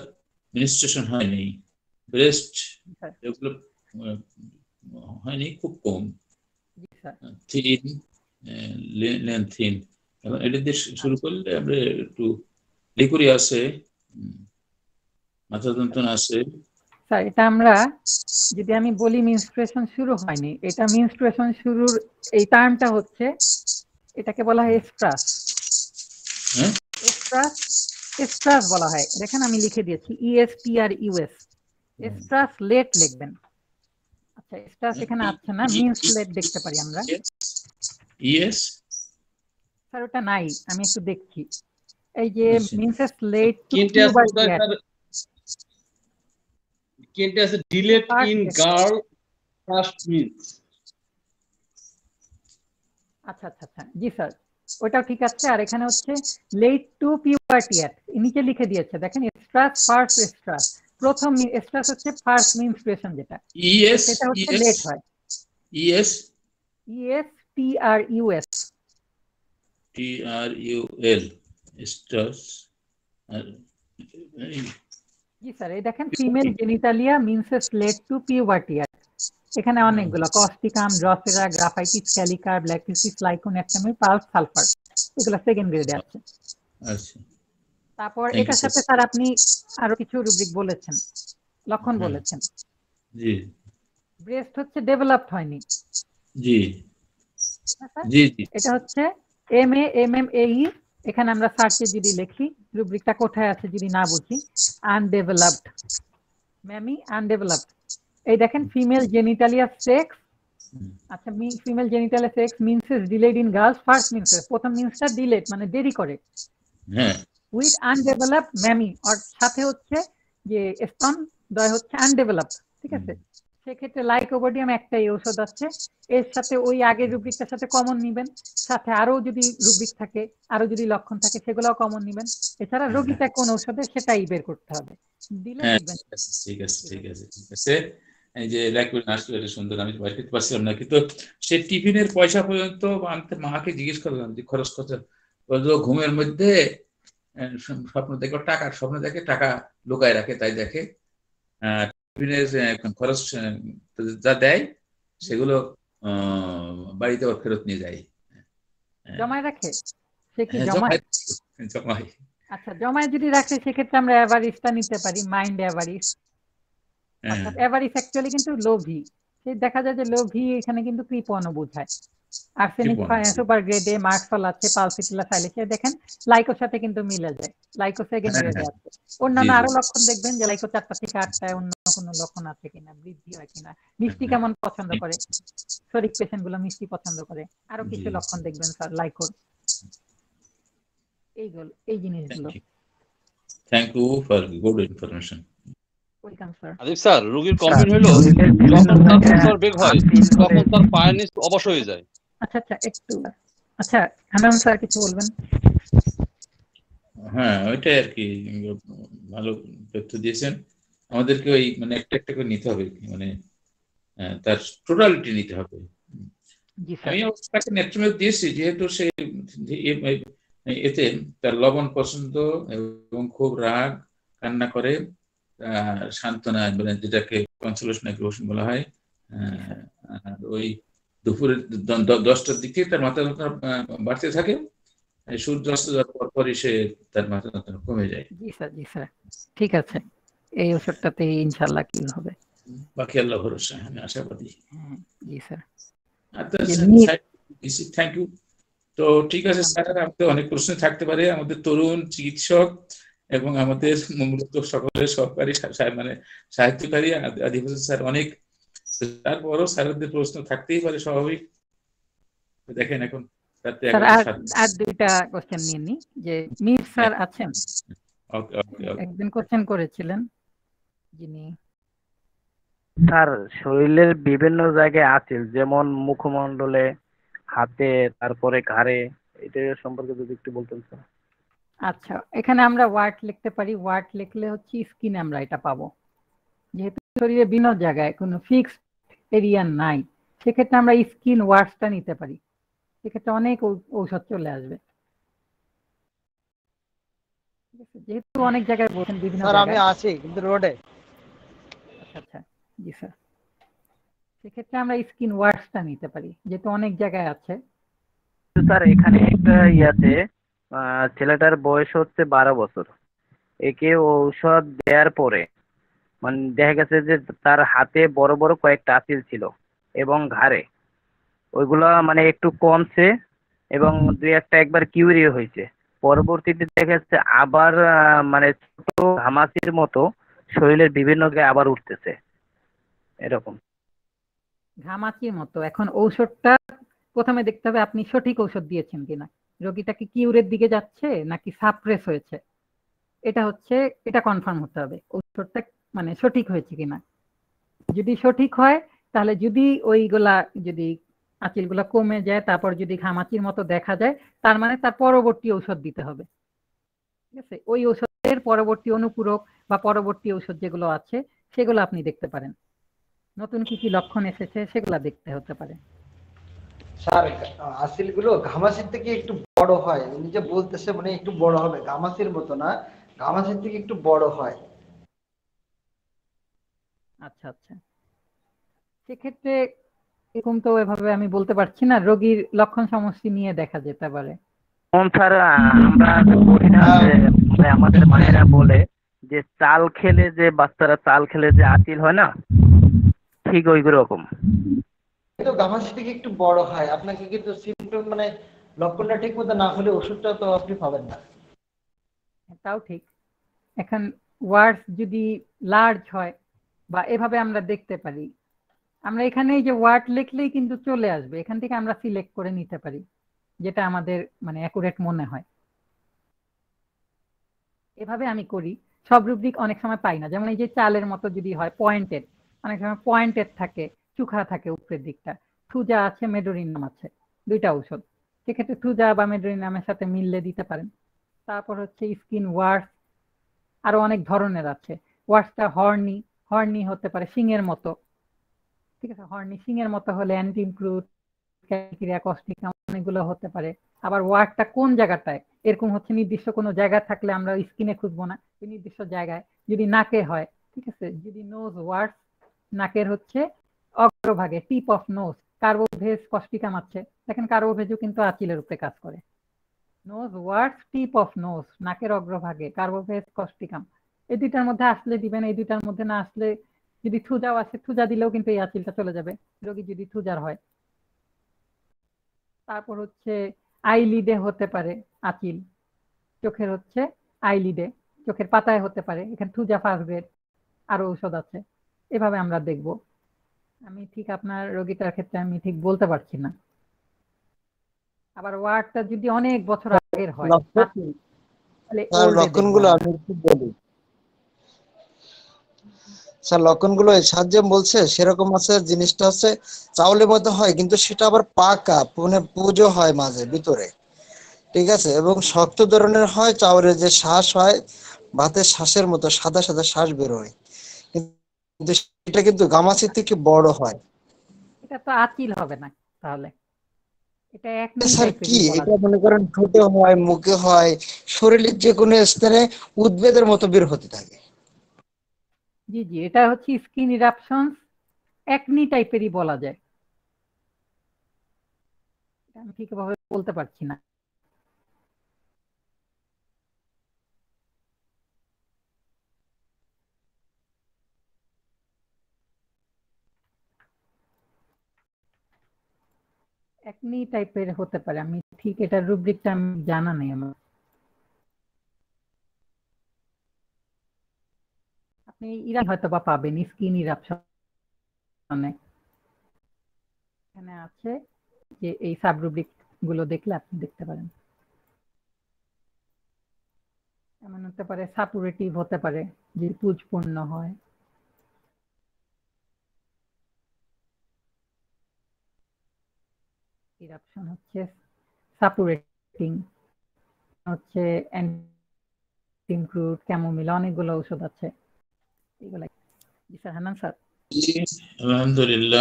S2: মিনিস্ট্রেশন হয়নি। ব্রেস্ট
S1: হ্যাঁ।
S2: এগুলো হয়নি খুব কম থিন এটা দিয়ে শুরু করলে আমরা একটু লিকুরি আছে মাথা যন্ত্রণা আছে
S1: স্যার এটা আমরা যদি আমি বলি মিনস্ট্রুয়েশন শুরু হয়নি এটা মিনস্ট্রুয়েশন শুরুর এই টার্মটা হচ্ছে এটাকে বলা হয় এস্ট্রাস
S2: হ্যাঁ?
S1: এস্ট্রাস এস্ট্রাস বলা হয়। দেখেন আমি লিখে দিয়েছি E S T R U S estrus late লিখবেন। আচ্ছা এস্ট্রাস এখানে আছে না মিনস লেট দেখতে পারি আমরা।
S2: ইএস
S1: স্যার ওটা নাই আমি একটু দেখছি। এই যে। মিনসেস লেট টু
S4: আছে delayed in girl first means
S1: আচ্ছা আচ্ছা আচ্ছা। জি স্যার ওটাও ঠিক আছে আর এখানে হচ্ছে লেট টু পিউবার্টি অ্যাট নিচে লিখে দিয়েছে দেখেন এস্ট্রাস ফার্স্ট এস্ট্রাস প্রথম এস্ট্রাস হচ্ছে ফার্স্ট মিনস্ট্রেশন যেটা।
S2: ইএস
S1: সেটা হচ্ছে লেট হয়। E
S2: E S
S1: E S T R U S
S2: T R U L stars
S1: জি স্যার এই দেখেন female genitalia menses late to puberty at এখানে অনেকগুলো কস্টিকাম ড্রসেরা গ্রাফাইটিস ক্যালিকার ব্ল্যাকিসিস লাইকোন অ্যাক্টামি পালস সালফার এগুলো সেকেন্ড গ্রেডে আছে।
S2: আচ্ছা।
S1: তারপর এটার সাথে স্যার আপনি আরও কিছু রুব্রিক বলেছেন। লক্ষণ বলেছেন।
S2: জি।
S1: ব্রেস্ট হচ্ছে ডেভেলপড হয়নি।
S2: জি। জি জি।
S1: এটা হচ্ছে এম এ এম এম এই এখানে আমরা সার্চে যদি লিখি রুব্রিকটা কোথায় আছে যদি না বুঝি আনডেভেলপড ম্যামি আনডেভেলপড এই দেখেন ফিমেল জেনিটালিয়া সেক্স আচ্ছা female genital sex menses delayed in girls first menses প্রথম মিনসটা ডিলেড মানে দেরি করে।
S2: হ্যাঁ।
S1: উইথ আনডেভেলপ ম্যামি আর সাথে হচ্ছে যে স্তন দয় হচ্ছে আনডেভেলপড ঠিক আছে? সেক্ষেত্রে লাইকোবোডিয়াম একটাই ঔষধ আছে। এর সাথে ওই আগের রুব্রিকটার সাথে কমন নিবেন। সাথে আরও যদি রুব্রিক থাকে আরও যদি লক্ষণ থাকে সেগুলোও কমন নিবেন। এছাড়া রোগীটা কোন ঔষধে সেটাই বের করতে হবে। দিলে
S2: হ্যাঁ ঠিক আছে ঠিক আছে ঠিক আছে এই যে ল্যাকুইড আসলে এটা সুন্দর আমি বাইর করতে পারছিলাম না কিন্তু সে টিফিনের পয়সা পর্যন্ত আমি মাকে জিজ্ঞেস করলাম যে খরচ কত? বলল ঘুমের মধ্যে স্বপ্ন দেখে টাকার স্বপ্ন দেখে টাকা লুকায় রাখে তাই দেখে। খরচ যা দেয় সেগুলো বাড়িতে আবার ফেরত নিয়ে যায়।
S1: জমায় রাখে? সে কি
S2: হ্যাঁ,
S1: জমায়?
S2: জমায়
S1: আচ্ছা জমায় যদি রাখে সেক্ষেত্রে আমরা অ্যাভারিসটা নিতে পারি মাইন্ড অ্যাভারিস
S2: হ্যাঁ।
S1: অর্থাৎ অ্যাভারিস অ্যাকচুয়ালি কিন্তু লোভী। সে দেখা যায় যে লোভী এখানে কিন্তু কৃপণও বোঝায়। আর্সেনিক। সুপার গ্রেডে মার্কফল আছে পালসিটিলা সাইলেসে দেখেন লাইকোর সাথে কিন্তু মিলে যায়। লাইকো সেকেন্ড
S2: হ্যাঁ,
S1: গ্রেডে
S2: হ্যাঁ।
S1: আছে অন্যান্য। আরও লক্ষণ দেখবেন যে লাইকো চারটা থেকে আটটায় অন্য কোনো লক্ষণ আছে কিনা বৃদ্ধি হয় কিনা। মিষ্টি কেমন পছন্দ করে? শরীর পেশেন্টগুলো মিষ্টি পছন্দ করে। আরও কিছু লক্ষণ দেখবেন স্যার লাইকোর এইগুলো এই জিনিসগুলো।
S2: Thank you for good information
S1: sir
S4: Adib sir রোগীর কমপ্লেন হলো যখন তার বেগ হয় তখন তার পায়ের নিচ অবশ হয়ে যায়।
S1: আচ্ছা আচ্ছা একটু। আচ্ছা হানান স্যার কিছু বলবেন?
S2: হ্যাঁ ওইটাই আর কি ভালো তথ্য দিয়েছেন। আমাদেরকে ওই মানে একটা একটা করে নিতে হবে মানে তার টোটালিটি নিতে হবে। আমি তাকে নেট্রোমেট দিয়েছি যেহেতু সে এ- এতে তার লবণ পছন্দ এবং খুব রাগ কান্না করে সান্ত্বনা মানে যেটাকে কনসোলেশন বলা হয় ওই দুপুরের দ- দ- দশটার দিকে তার মাথা যন্ত্রণা বাড়তে থাকে। সূর্যাস্ত যাওয়ার পরপরই সে তার মাথা যন্ত্রণা কমে যায়।
S1: জি স্যার জি স্যার। ঠিক আছে। এই ওষুধটাতে ইনশাল্লাহ কি হবে?
S2: বাকি আল্লাহ ভরসা আমি আশাবাদী।
S1: হ্যাঁ, জি স্যার।
S2: থ্যাংক ইউ তো ঠিক আছে স্যার আমাদের অনেক প্রশ্ন থাকতে পারে। আমাদের তরুণ চিকিৎসক এবং আমাদের মূলত সকলের সহকারী মানে সাহিত্যকারী আদি- আদিবাসী স্যার অনেক তারপরও স্যারদের প্রশ্ন থাকতেই পারে স্বাভাবিক। দেখেন এখন
S1: আর দুইটা কোশ্চেন নিয়ে নি যে মির স্যার আছেন?
S2: ওকে ওকে
S1: একদিন কোশ্চেন করেছিলেন যিনি।
S5: স্যার শরীরের বিভিন্ন জায়গায় আছে যেমন মুখমণ্ডলে হাতে তারপরে ঘাড়ে এটা সম্পর্কে যদি একটু বলতেন স্যার।
S1: আচ্ছা এখানে আমরা ওয়ার্ড লিখতে পারি। ওয়ার্ড লিখলে হচ্ছে স্কিন আমরা এটা পাবো। যেহেতু শরীরে বিভিন্ন জায়গায় কোনো ফিক্সড এরিয়া নাই সেক্ষেত্রে আমরা স্কিন ওয়ার্ডসটা নিতে পারি। সেক্ষেত্রে অনেক ঔষধ চলে আসবে। যেহেতু অনেক জায়গায় বলছেন বিভিন্ন
S10: স্যার আমি আছি কিন্তু রোডে
S1: আচ্ছা আচ্ছা জি স্যার। সেক্ষেত্রে আমরা স্কিন ওয়ার্ডসটা নিতে পারি যেহেতু অনেক জায়গায় আছে।
S5: স্যার এখানে একটা ইয়াতে ছেলেটার বয়স হচ্ছে বারো বছর। একে ঔষধ দেওয়ার পরে মানে দেখা গেছে যে তার হাতে বড় বড় কয়েকটা আঁচিল ছিল এবং ঘাড়ে। ওইগুলো মানে একটু কমছে এবং দুই একটা একবার কিউরি হয়েছে। পরবর্তীতে দেখা যাচ্ছে আবার মানে ছোট ঘামাচির মতো শরীরের বিভিন্ন জায়গায় আবার উঠতেছে। এরকম।
S1: ঘামাচির মতো। এখন ঔষধটা প্রথমে দেখতে হবে আপনি সঠিক ঔষধ দিয়েছেন কিনা। রোগীটা কি কিউরের দিকে যাচ্ছে নাকি সাপ্রেস হয়েছে? এটা হচ্ছে, এটা কনফার্ম হতে হবে। ঔষধটা মানে সঠিক হয়েছে কিনা। যদি সঠিক হয়, তাহলে যদি ওইগুলা যদি আঁচিলগুলা কমে যায়, তারপর যদি ঘামাচির মতো দেখা যায়, তার মানে তার পরবর্তী ঔষধ দিতে হবে। ঠিক আছে? ওই ঔষধের পরবর্তী অনুপূরক বা পরবর্তী ঔষধ যেগুলো আছে, সেগুলো আপনি দেখতে পারেন। নতুন কি কি লক্ষণ এসেছে, সেগুলো দেখতে হতে পারে।
S10: স্যার আসিলগুলো ঘামাসির থেকে একটু বড় হয়। যে বলতেছে মানে একটু বড় হবে। ঘামাসির মতো না। ঘামাসির থেকে একটু বড় হয়।
S1: আচ্ছা আচ্ছা। সেক্ষেত্রে এরকম তো এভাবে আমি বলতে পারছি না রোগীর লক্ষণ সমষ্টি নিয়ে দেখা যেতে পারে।
S5: স্যার আমরা বলি না যে মানে আমাদের মায়েরা বলে যে চাল খেলে যে বাচ্চারা চাল খেলে যে আঁচিল হয় না ঠিক ওই রকম।
S10: কিন্তু থেকে একটু বড় হয় আপনাকে কিন্তু সিমটম মানে লক্ষণটা ঠিক মতো না হলে ওষুধটা তো আপনি পাবেন না।
S1: তাও ঠিক। এখন ওয়ার্ডস যদি লার্জ হয় বা এভাবে আমরা দেখতে পারি। আমরা এখানে যে ওয়ার্ড লিখলেই কিন্তু চলে আসবে। এখান থেকে আমরা সিলেক্ট করে নিতে পারি, যেটা আমাদের মানে অ্যাকুরেট মনে হয়। এভাবে আমি করি। সব রুব্রিক অনেক সময় পাই না। যেমন এই যে চালের মতো যদি হয় পয়েন্টেড অনেক সময় পয়েন্টেড থাকে, চুখা থাকে উপরের দিকটা। থুজা আছে মেডোরিনাম আছে, দুইটা ঔষধ। সেক্ষেত্রে থুজা বা মেডোরিনামের সাথে মিললে দিতে পারেন। তারপর হচ্ছে স্কিন ওয়ার্স আরও অনেক ধরনের আছে। ওয়ার্সটা হর্নি হর্নি হতে পারে, শিঙের মতো। ঠিক আছে হর্নি শিঙের মতো হলে অ্যান্টিমক্রুট ক্যালকিরিয়া কস্টিকা অনেকগুলো হতে পারে। আবার ওয়ার্ডটা কোন জায়গাটায়? এরকম হচ্ছে নির্দিষ্ট কোনো জায়গা থাকলে আমরা স্কিনে খুঁজবো না নির্দিষ্ট জায়গায়। যদি নাকে হয়, ঠিক আছে, যদি নোজ ওয়ার্ডস নাকের হচ্ছে অগ্রভাগে tip of nose carbo veg causticum আছে। দেখেন কার্বোভেজও কিন্তু আচিলের উপরে কাজ করে। Nose wards tip of nose নাকের অগ্রভাগে কার্বোভেজ কস্টিকাম এই দুইটার মধ্যে আসলে দিবেন এই দুইটার মধ্যে না আসলে যদি থুজাও আসে থুজা দিলেও কিন্তু এই আচিলটা চলে যাবে রোগী যদি থুজার হয়। তারপর হচ্ছে আইলিডে হতে পারে আচিল। চোখের হচ্ছে আইলিডে চোখের পাতায় হতে পারে এখানে থুজা ফার্স্ট গ্রেড আরও ঔষধ আছে। এভাবে আমরা দেখব। আমি ঠিক আপনার রোগীটার ক্ষেত্রে আমি ঠিক বলতে পারছি না। আবার ওয়ার্ডটা যদি অনেক বছর আগের হয় তাহলে দেখব
S7: লক্ষণগুলো আমি একটু বলি। স্যার লক্ষণগুলো সাহায্য বলছে সেরকম আছে জিনিসটা হচ্ছে চাউলের মধ্যে হয় কিন্তু সেটা আবার পাকা মানে পুজো হয় মাঝে ভিতরে। ঠিক আছে? এবং শক্ত ধরনের হয় চাউলের যে শ্বাস হয় ভাতের শ্বাসের মতো সাদা সাদা শ্বাস বের হয় কিন্তু সেটা কিন্তু গামাচির থেকে বড় হয়।
S1: এটা তো আচিল হবে না তাহলে। এটা এক
S7: স্যার কি? এটা মনে করেন ঠোঁটে হয় মুখে হয় শরীরের যে কোনো স্থানে উদ্বেদের মতো বের হতে থাকে।
S1: জি জি, এটা হচ্ছে স্কিন ইরাপশনস একনি টাইপেরই বলা যায়। আমি ঠিকভাবে বলতে পারছি না। একনি টাইপের হতে পারে, আমি ঠিক এটার রুব্রিকটা আমি জানা নেই আমার। আপনি ইরা হয়তো বা পাবেন, স্কিন এখানে আছে, যে এই সাবরুব্রিকগুলো দেখলে আপনি দেখতে পারেন। এমন হতে পারে সাপুরেটিভ হতে পারে, যে পুজপূর্ণ হয়। ইরাপশন হচ্ছে সাপুরেটিং, হচ্ছে অ্যান্টিমক্রুট ক্যামোমিল, অনেকগুলো ঔষধ আছে। এগুলো জি স্যার হান্নান স্যার
S2: জি আলহামদুলিল্লাহ